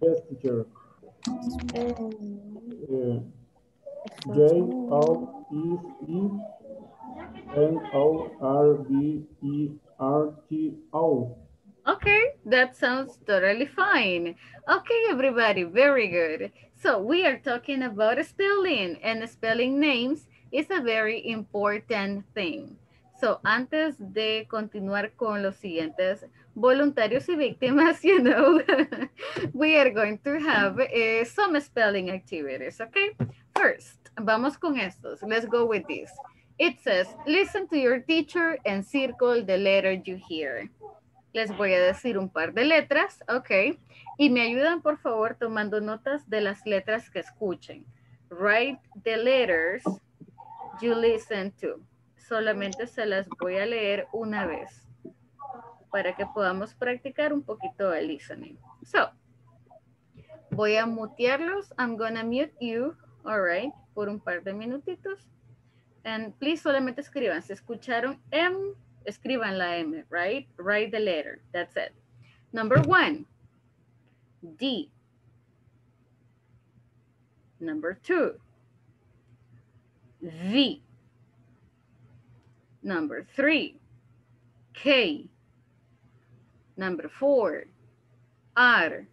Yes, teacher. Uh, J O E E N O R B E R T O. Okay, that sounds totally fine. Okay, everybody, very good. So we are talking about spelling and spelling names is a very important thing. So antes de continuar con los siguientes voluntarios y víctimas, you know, we are going to have eh, some spelling activities, okay? First, vamos con estos. Let's go with this. It says, listen to your teacher and circle the letter you hear. Les voy a decir un par de letras, ok. Y me ayudan, por favor, tomando notas de las letras que escuchen. Write the letters you listen to. Solamente se las voy a leer una vez para que podamos practicar un poquito el listening. So, voy a mutearlos. I'm gonna mute you, all right, por un par de minutitos. And please solamente escriban. Si escucharon M, escriban la M, right? Write the letter. That's it. Number one, D. Number two, V. Number three, K. Number four, R.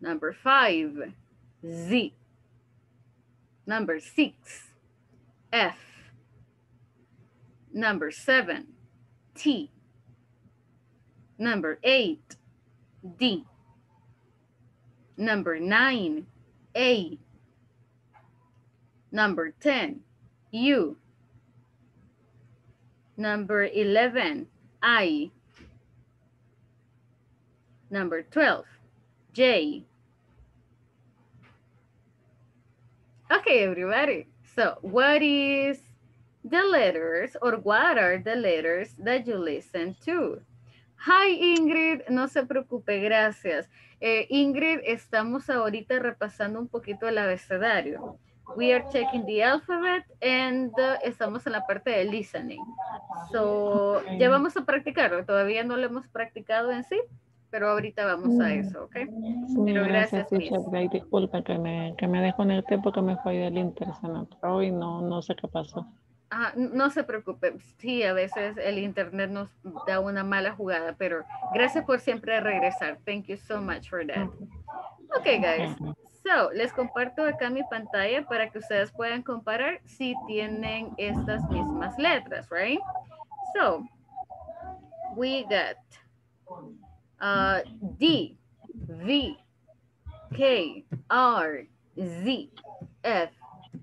Number five, Z. Number six, F. Number seven, T. Number eight, D. Number nine, A. Number 10, U. Number 11, I. Number 12, J. Okay, everybody. So what is the letters or what are the letters that you listen to? Hi Ingrid, no se preocupe, gracias. Eh, Ingrid, estamos ahorita repasando un poquito el abecedario. We are checking the alphabet and uh, estamos en la parte de listening. So, ya vamos a practicarlo. Todavía no lo hemos practicado en sí, pero ahorita vamos a eso, ¿ok? Pero gracias, Miss. teacher. Ay, Disculpa que me, que me desconecté porque me fui del internet. Hoy no, no sé qué pasó. Ah, no se preocupe, sí, a veces el internet nos da una mala jugada, pero gracias por siempre regresar. Thank you so much for that. Okay, guys. So, les comparto acá mi pantalla para que ustedes puedan comparar si tienen estas mismas letras, right? So, we got uh, D, V, K, R, Z, F,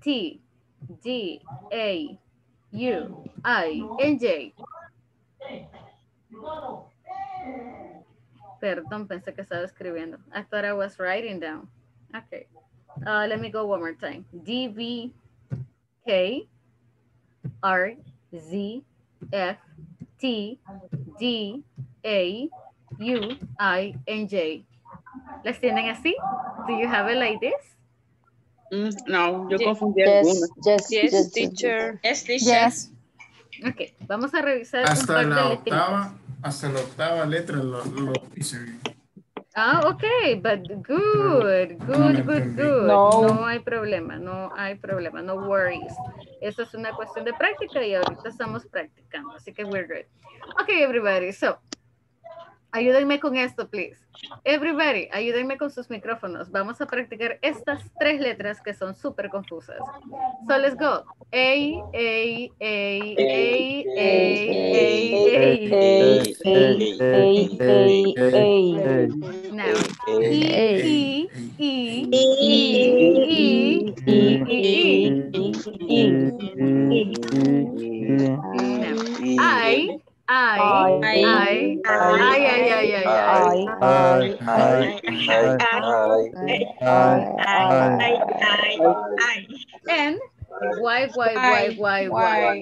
T, D, A, U, I, and Perdón, pensé que estaba escribiendo. I thought I was writing down. Okay. Uh, let me go one more time. D, V, K, R, Z, F, T, D, A, U, I, N, J. ¿Las tienen así? Do you have it like this? Mm, no, yo Ye- confundí yes, algunas. yes, Yes, yes, teacher. Yes, teacher. Yes. Ok, vamos a revisar un Hasta par de la letritas. octava, hasta la octava letra lo, lo hice bien. Ah, ok, but good, No good, good, good. No. No hay problema, no hay problema, no worries. Eso es una cuestión de práctica y ahorita estamos practicando, así que we're good. Ok, everybody, so, ayúdenme con esto, please. Everybody, ayúdenme con sus micrófonos. Vamos a practicar estas tres letras que son súper confusas. So, let's go. A, A, A, A, A, A, A. Now, E, E, E, E, E, E, E, E. Now, I, I, I, I, I, I, I, I, And why, why, why, why, why?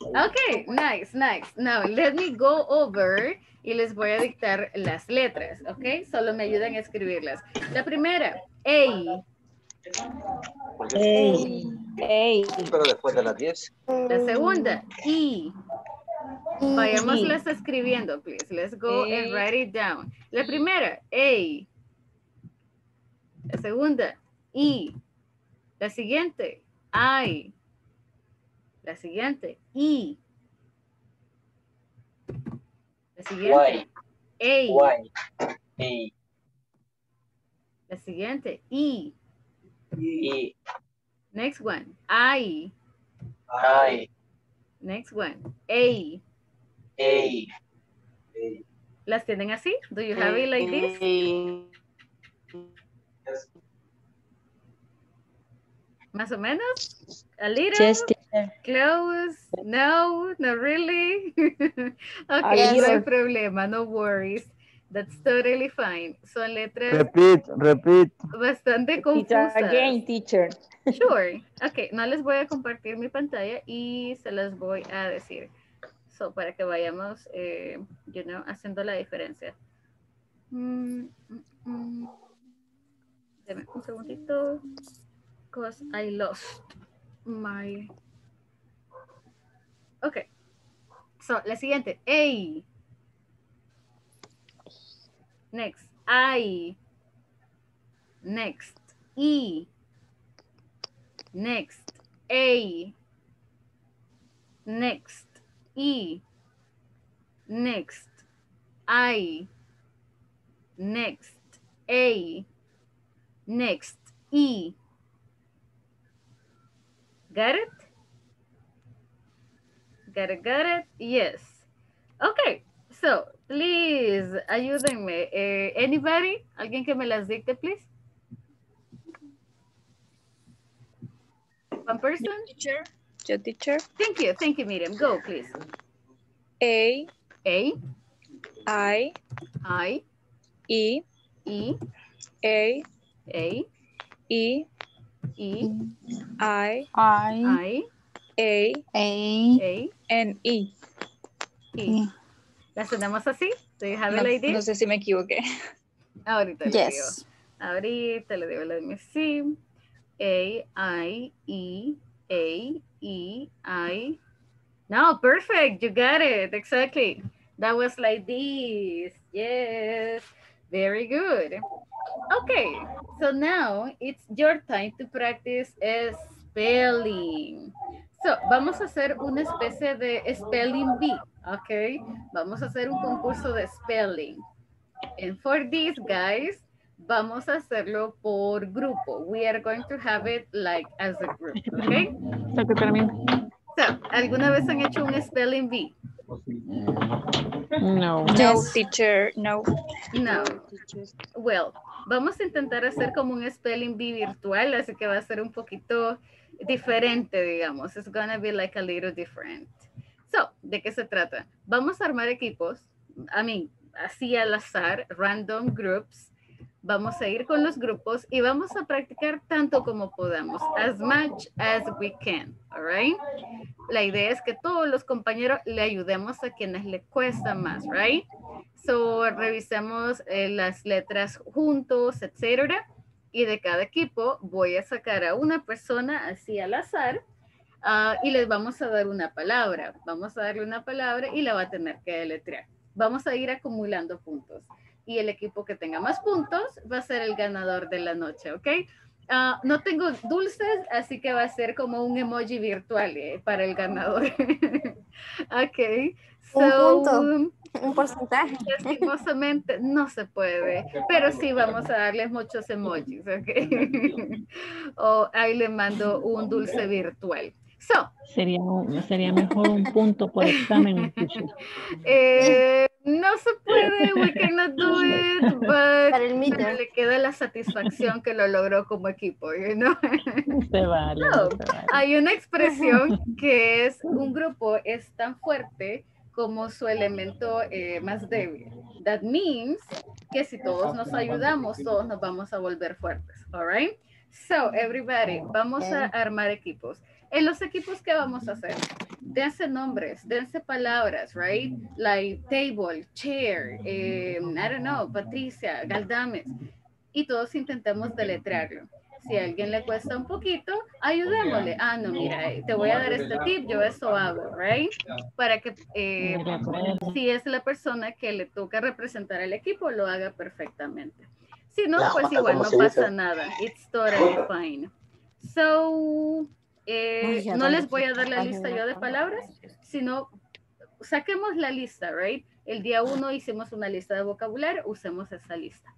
Okay, nice, nice. Now, let me go over y les voy a dictar las letras, ¿ok? Solo me ayudan a escribirlas. La primera, A. Pero después de las 10. La segunda, E. Vayámoslas escribiendo, please. Let's go and write it down. La primera, A. La segunda, E. La siguiente, I. La siguiente, E. La siguiente, A. La siguiente, E. E. Next one, I. I. Next one, A. A. ¿Las tienen así? Do you have it like this? Yes. Más o menos? A little? Yes, teacher. Close? No, not really. okay, no hay problema, no worries. That's totally fine. Son letras Repeat, repeat. bastante confusas. again, teacher. Sure. Ok, no les voy a compartir mi pantalla y se las voy a decir. So, para que vayamos, eh, you know, haciendo la diferencia. Mm, mm, mm. Deme un segundito. Because I lost my... Ok. So, la siguiente. A. Next. I. Next. E. Next. A. Next. E. Next. I. Next. A. Next, E. Got it? Got it, got it? Yes. Okay, so please, ayúdenme. Eh, anybody? ¿Alguien que me las dicte, please? One person? Teacher. Yo, teacher. Thank you, thank you, Miriam. Go, please. A. A. I. I. E. E. A. A. E. E. I. I. I. A. A. A. And E. E. ¿Las tenemos así? Do you have No, an idea? no sé si me equivoqué. Ahorita le Yes. digo. Ahorita le digo, let me see. A, I, E, A, E, I. No, perfect. You got it. Exactly. That was like this. Yes. Very good. Okay. So now it's your time to practice spelling. So, vamos a hacer una especie de spelling bee. Okay. Vamos a hacer un concurso de spelling. And for this, guys, vamos a hacerlo por grupo. We are going to have it like as a group, okay? So, ¿alguna vez han hecho un spelling bee? No. No, teacher, no. No. Well, vamos a intentar hacer como un spelling bee virtual, así que va a ser un poquito diferente, digamos. It's gonna be like a little different. So, ¿de qué se trata? Vamos a armar equipos, I mean, así al azar, random groups. Vamos a ir con los grupos y vamos a practicar tanto como podamos, as much as we can, all right? La idea es que todos los compañeros le ayudemos a quienes le cuesta más, right? So, revisemos eh, las letras juntos, etcétera. Y de cada equipo voy a sacar a una persona así al azar ah, y les vamos a dar una palabra. Vamos a darle una palabra y la va a tener que deletrear. Vamos a ir acumulando puntos. Y el equipo que tenga más puntos va a ser el ganador de la noche, ¿ok? Ah, no tengo dulces, así que va a ser como un emoji virtual eh, para el ganador. ok. Un So, punto, un porcentaje. Lastimosamente no se puede, pero sí vamos a darles muchos emojis, ¿ok? o ahí le mando un dulce virtual. So, Sería, un- sería mejor un punto por examen. eh, no se puede, we cannot do it, but Para el le queda la satisfacción que lo logró como equipo, you know? Se vale. No, se vale. hay una expresión que es un grupo es tan fuerte como su elemento eh, más débil. That means que si todos nos ayudamos, todos nos vamos a volver fuertes. All right? So, everybody, vamos a armar equipos. En los equipos, ¿qué vamos a hacer? Dense nombres, dense palabras, right? Like table, chair, eh, I don't know, Patricia, Galdames. Y todos intentamos deletrearlo. Si a alguien le cuesta un poquito, ayudémosle. Ah, no, mira, eh, te voy a dar este tip, yo eso hago, right? Para que eh, si es la persona que le toca representar al equipo, lo haga perfectamente. Si no, pues Jota, igual ¿cómo no pasa nada. It's totally fine. So, eh, no les voy a dar la lista yo de palabras, sino saquemos la lista, right? El día uno hicimos una lista de vocabulario, usemos esa lista.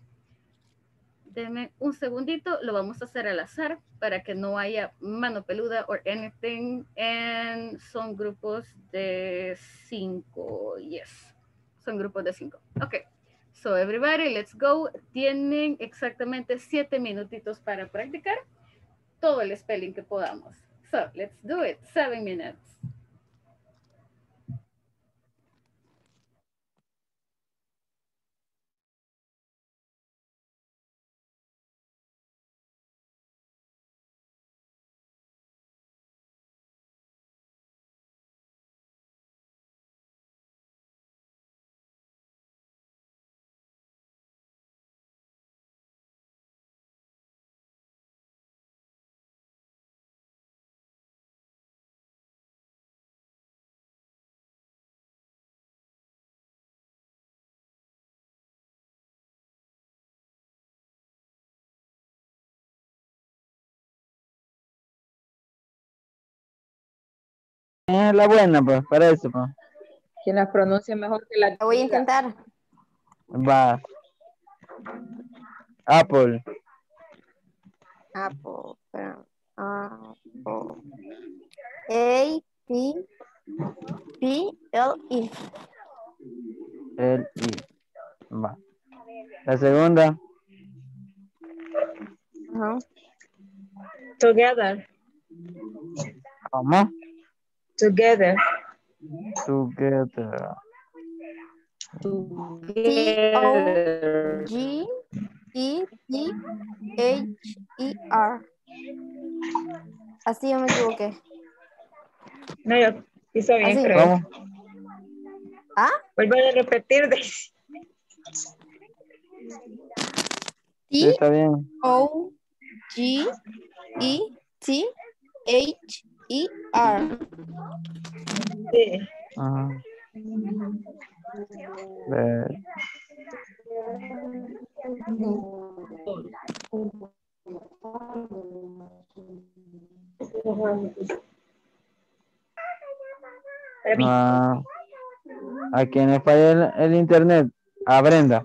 Denme un segundito, lo vamos a hacer al azar para que no haya mano peluda or anything. And son grupos de cinco, yes. Son grupos de cinco. Ok. So everybody, let's go. Tienen exactamente siete minutitos para practicar todo el spelling que podamos. So let's do it. Seven minutes. Es la buena, pues, para eso, pues. Quien las pronuncia mejor que la Lo voy a intentar. Va. Apple. Apple. Apple. A, P, P, L, E. El I. Va. La segunda. Ajá. Together. ¿Cómo? Together. Together. T, O, G, E, T, H, E, R. Así yo me equivoqué. No, yo hizo bien, Así. creo. ¿Cómo? ¿Ah? Vuelvo a repetir. Sí, T. O, G, E, T, H, E, R. Sí. Ajá. Ve- Ah, ¿A quién le falla el, el internet? A Brenda.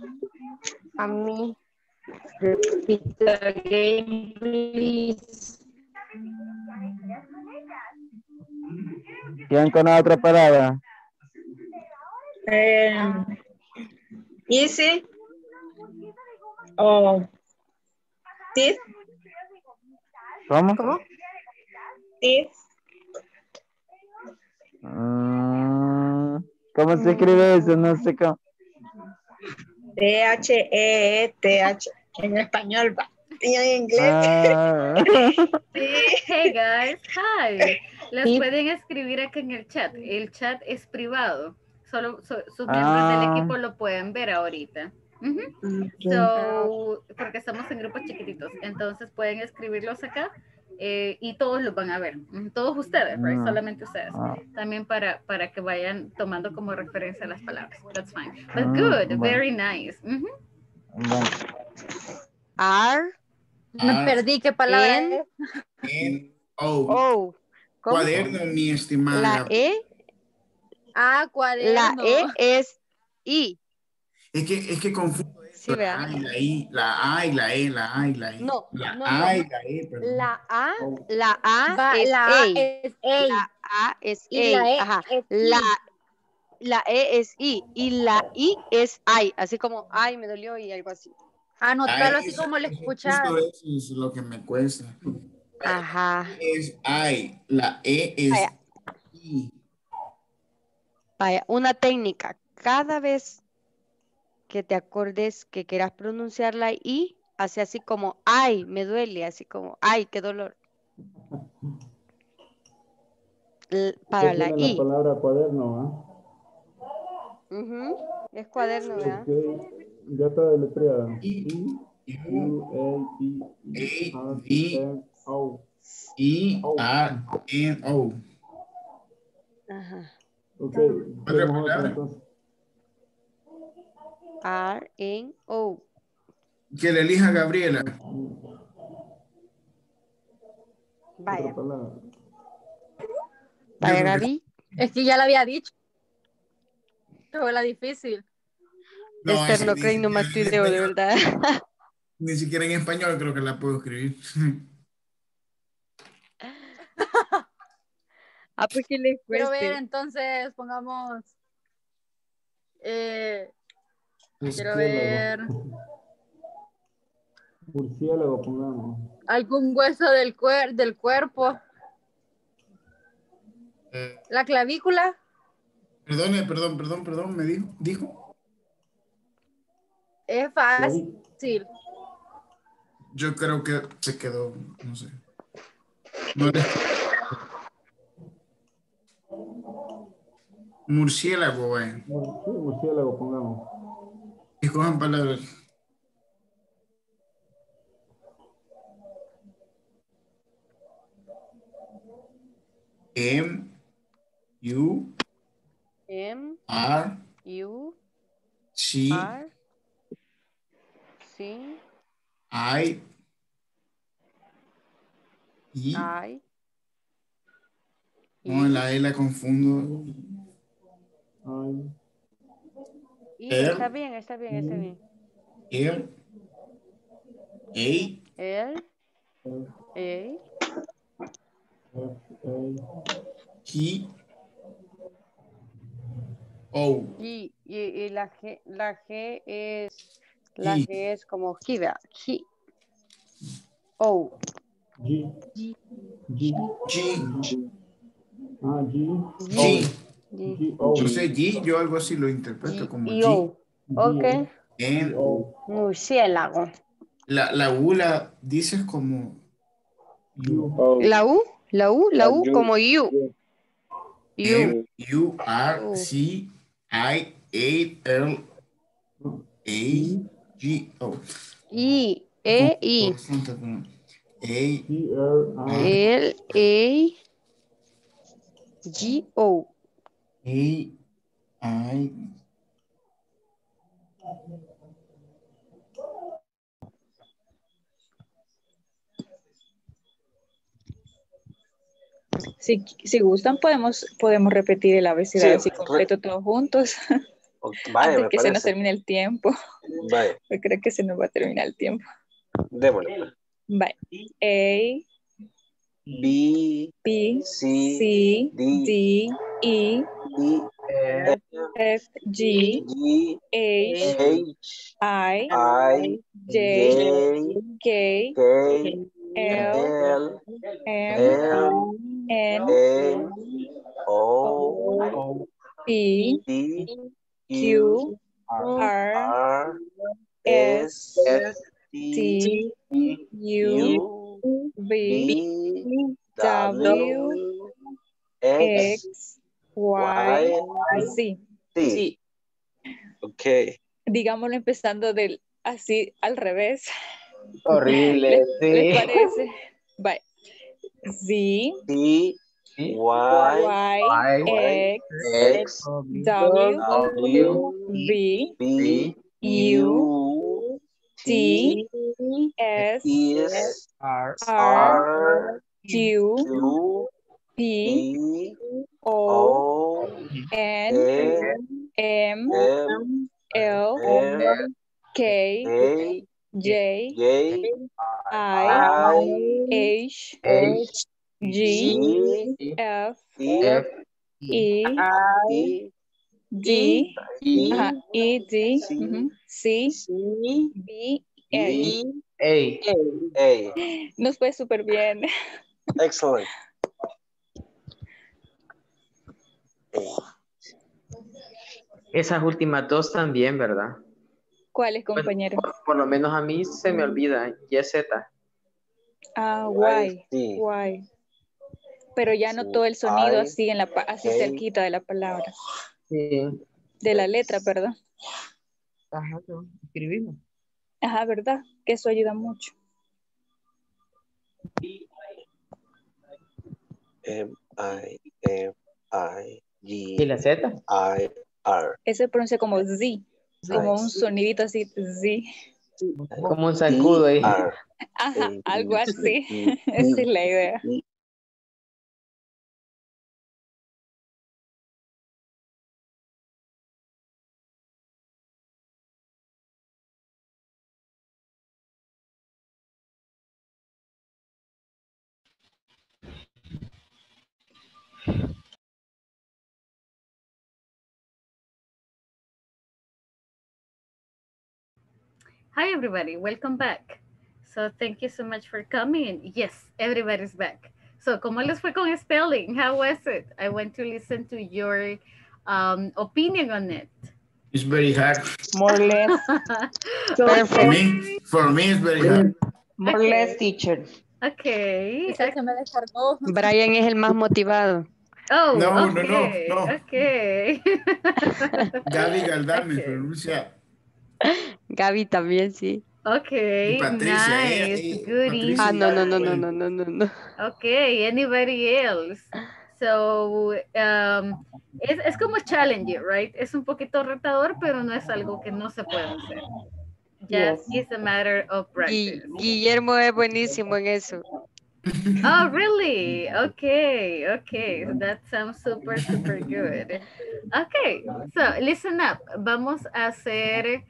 A mí. Repeat please. ¿Quién con la otra palabra? Eh, easy. O teeth. ¿Cómo? ¿Cómo? Teeth. Mm, ¿Cómo se escribe eso? No sé cómo. T-H-E-E-T-H. En español va. Y en inglés. Ah. Hey guys, hi. Sí. pueden escribir acá en el chat. El chat es privado. Solo so- sus miembros Ah. del equipo lo pueden ver ahorita. So, porque estamos en grupos chiquititos. Entonces pueden escribirlos acá eh, y todos los van a ver. Todos ustedes, right? Mm. Solamente ustedes. Ah. También para, para que vayan tomando como referencia las palabras. That's fine. But Ah, good, bueno. very nice. R, Me Ah, perdí, ¿qué palabra N, es? N, O. ¿Cómo? Cuaderno, mi estimada. La E, Ah, cuaderno. la E es I. Es que, es que confundo Sí, la. A y la I, la A y la E, la A y la E. No, la no, A no. y la E, perdón. La A, la A Va, es la A. Es A. La A es Y la. E Ajá. es. La, la E es I y la I es I. Así como, ay, me dolió y algo así. Anotarlo Ay, así como lo. Justo eso es lo que me cuesta. Ajá. Es I, la E es Vaya. I. Vaya, una técnica. Cada vez que te acordes que quieras pronunciar la I, hace así como, ay, me duele, así como, ay, qué dolor. L- para ¿Qué la I. la palabra cuaderno, ¿ah? Ujú, Es cuaderno, ¿verdad? Ok, ya está deletreada. I, I, U, A, T, E, A, R, V, N, O. I, R, N, O. Ajá. Ok, Otra palabra. R, N, O. Que le elija Gabriela. Vaya. Vaya, Gaby. Es que ya lo había dicho. Fue la difícil. No, Esther no cree en video, de verdad. Ni siquiera en español creo que la puedo escribir. Ah, porque Quiero ver, entonces, pongamos. Eh, quiero ver. Murciélago, pongamos. Algún hueso del, cuer del cuerpo. Eh, La clavícula. perdone, perdón, perdón, perdón, me dijo. ¿Dijo? Es fácil. Yo creo que se quedó, no sé. No le- Murciélago, güey. Sí, murciélago, pongamos. Escojan palabras. M, U, M, R, U, C, R, C, I, I. I. No, la E la confundo. Y está bien, está bien, está bien. L, A, L, A. He. O. Y, y, y la, G, la G es, la G. G es como he. O. G. G. G. G. Ah, G. G. G. O. Yo sé G, yo algo así lo interpreto como G. O. Ok. En- Murciélago. la, la U la dices como La U, la U, la U La U. como U. M U R C I A L A G O. I, E, I. A L, A, G, O. I Si, si gustan, podemos, podemos repetir el abecedario Sí, así completo todos juntos. Vaya, antes que se nos parece. termine el tiempo. Vaya, Yo creo que se nos va a terminar el tiempo. démosle. pues. Bye. A, B, B, C, C, D, D, E, D, F, F, G, G, H, H, I, I, J, J, K, K, L, L, M, M, N, N, O, P, P, Q, R, R, S, S, T, U, V, B, W, X, X, Y, Z. T. Ok. Digámoslo empezando del así al revés. Horrible, ¿Les, les sí. parece? Bye. Z, T, Y, Y, X, X, W, W, V, B, U, T, S, S, R, R, Q, Q, P, P, O, O, N, N, M, L, K, J, I, H, G, F, E, E, D, E, E, D, C, B, A. E, A. A. Nos fue súper bien. Excellent. Esas últimas dos también, ¿verdad? ¿Cuáles, compañero? Por lo menos a mí se me olvida. YZ. Ah, I, Y, sí. Y. Pero ya no todo el sonido I, así en la así cerquita de la palabra, Sí. de la letra, perdón. Ajá, escribimos. Ajá, ¿verdad? Que eso ayuda mucho. M, I, M, I, ¿Y la Z? I, R. Ese se pronuncia como Z, como un sonidito así, Z. Como un zancudo ahí. Ajá, A, algo B, así. D, Esa es la idea. Hi, everybody. Welcome back. So thank you so much for coming. Yes, everybody's back. So, ¿cómo les fue con spelling? How was it? I want to listen to your um, opinion on it. It's very hard. More or less. For me, for me, it's very hard. More or less, teacher. Okay. Esa que me descargó. Brian es el más motivado. Oh, No, no, no, okay. no. Okay. Gaby Galdán me pronuncia. Gaby también, sí. Y Patricia, ella- nice. Good Patricia Ah, no, no, no, no, no, no, no, no. Okay, anybody else? So, um, es, es como challenging, right? Es un poquito retador, pero no es algo que no se puede hacer. Just Yes. it's a matter of practice. Guillermo es buenísimo en eso. Oh, really? Okay, okay. That sounds super, super good. Okay, so listen up. Vamos a hacer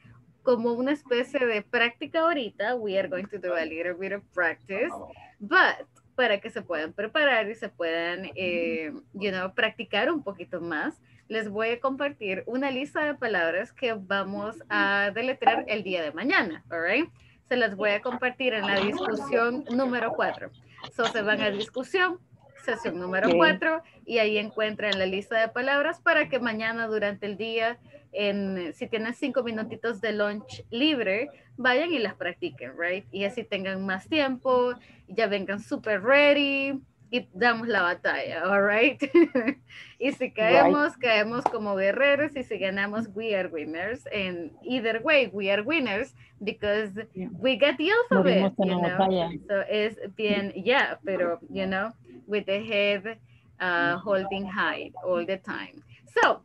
como una especie de práctica ahorita. We are going to do a little bit of practice, but para que se puedan preparar y se puedan, eh, you know, practicar un poquito más, les voy a compartir una lista de palabras que vamos a deletrear el día de mañana, all right? Se las voy a compartir en la discusión número 4. So, se van a discusión, sesión número Ok. 4, y ahí encuentran la lista de palabras para que mañana durante el día, en, si tienen cinco minutitos de lunch libre, vayan y las practiquen, right? Y así tengan más tiempo, ya vengan super ready y damos la batalla, all right? y si caemos, caemos como guerreros y si ganamos, we are winners. And either way, we are winners because we got the alphabet, you know? batalla. So es bien, yeah, pero, you know, with the head uh, holding high all the time. So,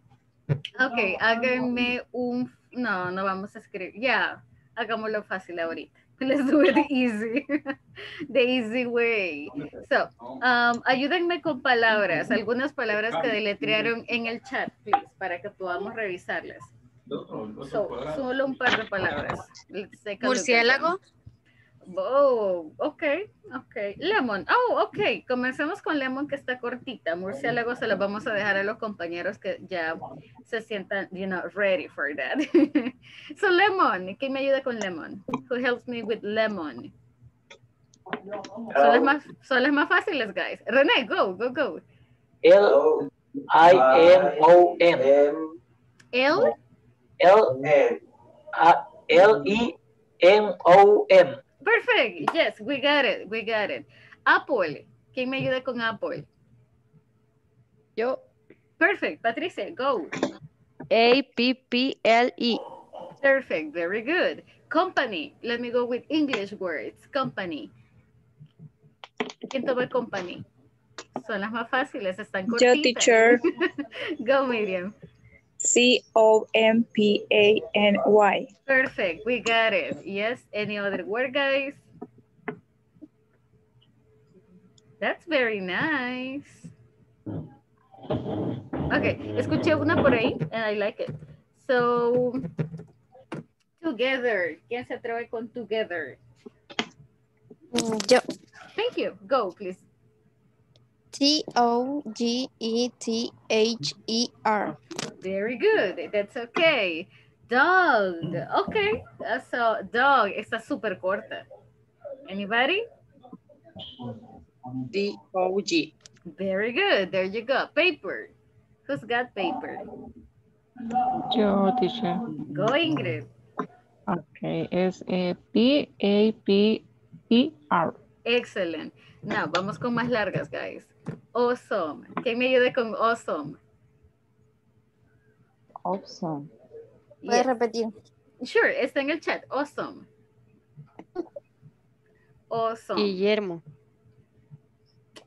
ok, háganme un, no, no vamos a escribir, ya, hagámoslo fácil ahorita. Let's do it easy, the easy way. So, um, ayúdenme con palabras, algunas palabras que deletrearon en el chat, please, para que podamos revisarlas. So, solo un par de palabras. Murciélago. Oh, ok, ok. Lemon. Oh, ok. Comencemos con lemon que está cortita. Murciélago se los vamos a dejar a los compañeros que ya se sientan, you know, ready for that. so, lemon. ¿Quién me ayuda con lemon? Who helps me with lemon? Son las más, son las más fáciles, guys. René, go, go, go. L I M O N. L L L E M O N. Perfect. Yes, we got it. We got it. Apple. ¿Quién me ayuda con Apple? Yo. Perfect. Patricia, go. A-P-P-L-E. Perfect. Very good. Company. Let me go with English words. Company. ¿Quién toma company? Son las más fáciles. Están Yo, cortitas. teacher. go, Miriam. C-O-M-P-A-N-Y. Perfect. We got it. Yes. Any other word, guys? That's very nice. Okay, escuché una por ahí and I like it. So, together. ¿Quién se atreve con together? Yo. Thank you. Go, please. T-O-G-E-T-H-E-R. Very good. That's okay. Dog. Okay. So, dog. Está súper corta. Anybody? D-O-G. Very good. There you go. Paper. Who's got paper? Yo, teacher. Go, Ingrid. Okay, es P-A-P-E-R. Excellent. Now, vamos con más largas, guys. Awesome. ¿Quién me ayude con awesome? Awesome. ¿Puedes Yes. repetir? Sure, está en el chat. Awesome. Awesome. Guillermo.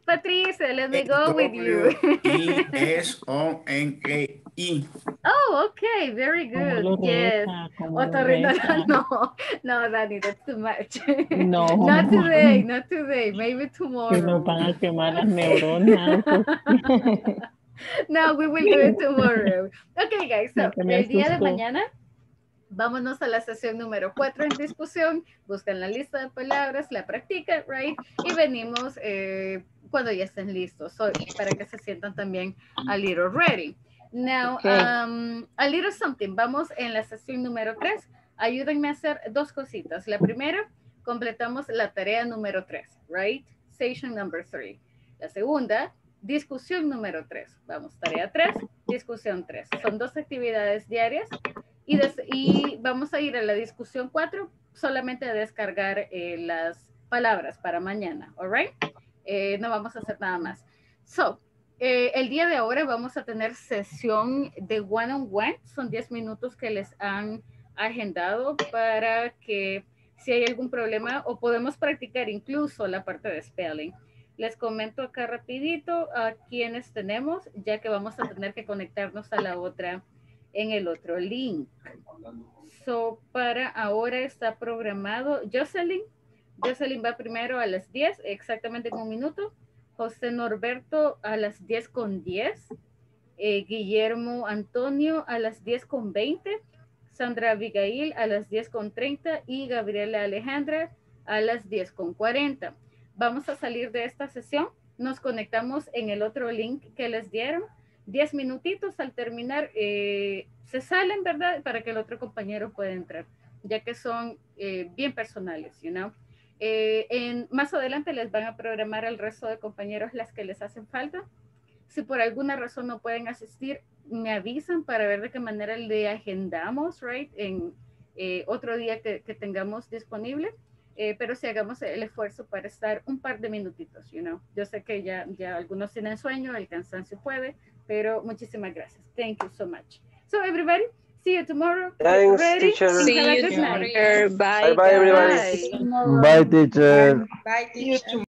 Patricia, let me go with you. E-S-O-N-A-I. oh, okay. Very good. Yes. reza. No, no, Dani, that's too much. No. not today, not today. Maybe Que nos tomorrow. van a quemar las neuronas. No, we will do it tomorrow. Okay, guys. So, el día de mañana vámonos a la sesión número 4 en discusión. Buscan la lista de palabras, la practican, right? Y venimos eh, cuando ya estén listos, so, para que se sientan también a little ready. Now, Okay. um, a little something. Vamos en la sesión número 3. Ayúdenme a hacer dos cositas. La primera, completamos la tarea número 3, right? Session number 3. La segunda, discusión número 3. Vamos, tarea 3, discusión 3. Son dos actividades diarias y, des- y vamos a ir a la discusión 4 solamente a descargar eh, las palabras para mañana, all right? Eh, no vamos a hacer nada más. So, eh, el día de ahora vamos a tener sesión de one-on-one. Son 10 minutos que les han agendado para que si hay algún problema o podemos practicar incluso la parte de spelling. Les comento acá rapidito a quienes tenemos, ya que vamos a tener que conectarnos a la otra en el otro link. So, para ahora está programado Jocelyn. Jocelyn va primero a las 10, exactamente en un minuto. José Norberto a las 10 con 10. Eh, Guillermo Antonio a las 10 con 20. Sandra Abigail a las 10.30 y Gabriela Alejandra a las 10.40. Vamos a salir de esta sesión. Nos conectamos en el otro link que les dieron. 10 minutitos al terminar. eh, se salen, ¿verdad? Para que el otro compañero pueda entrar, ya que son eh, bien personales, you know. Eh, en, más adelante les van a programar al resto de compañeros las que les hacen falta. Si por alguna razón no pueden asistir, me avisan para ver de qué manera le agendamos, right, en eh, otro día que, tengamos disponible. Eh, pero si hagamos el esfuerzo para estar un par de minutitos, you know. Yo sé que ya, ya algunos tienen sueño, el cansancio puede, pero muchísimas gracias. Thank you so much. So everybody, see you tomorrow. Thanks, ready teacher. See you good night. Bye, Bye bye, everybody. Bye. Bye, teacher. Bye, teacher.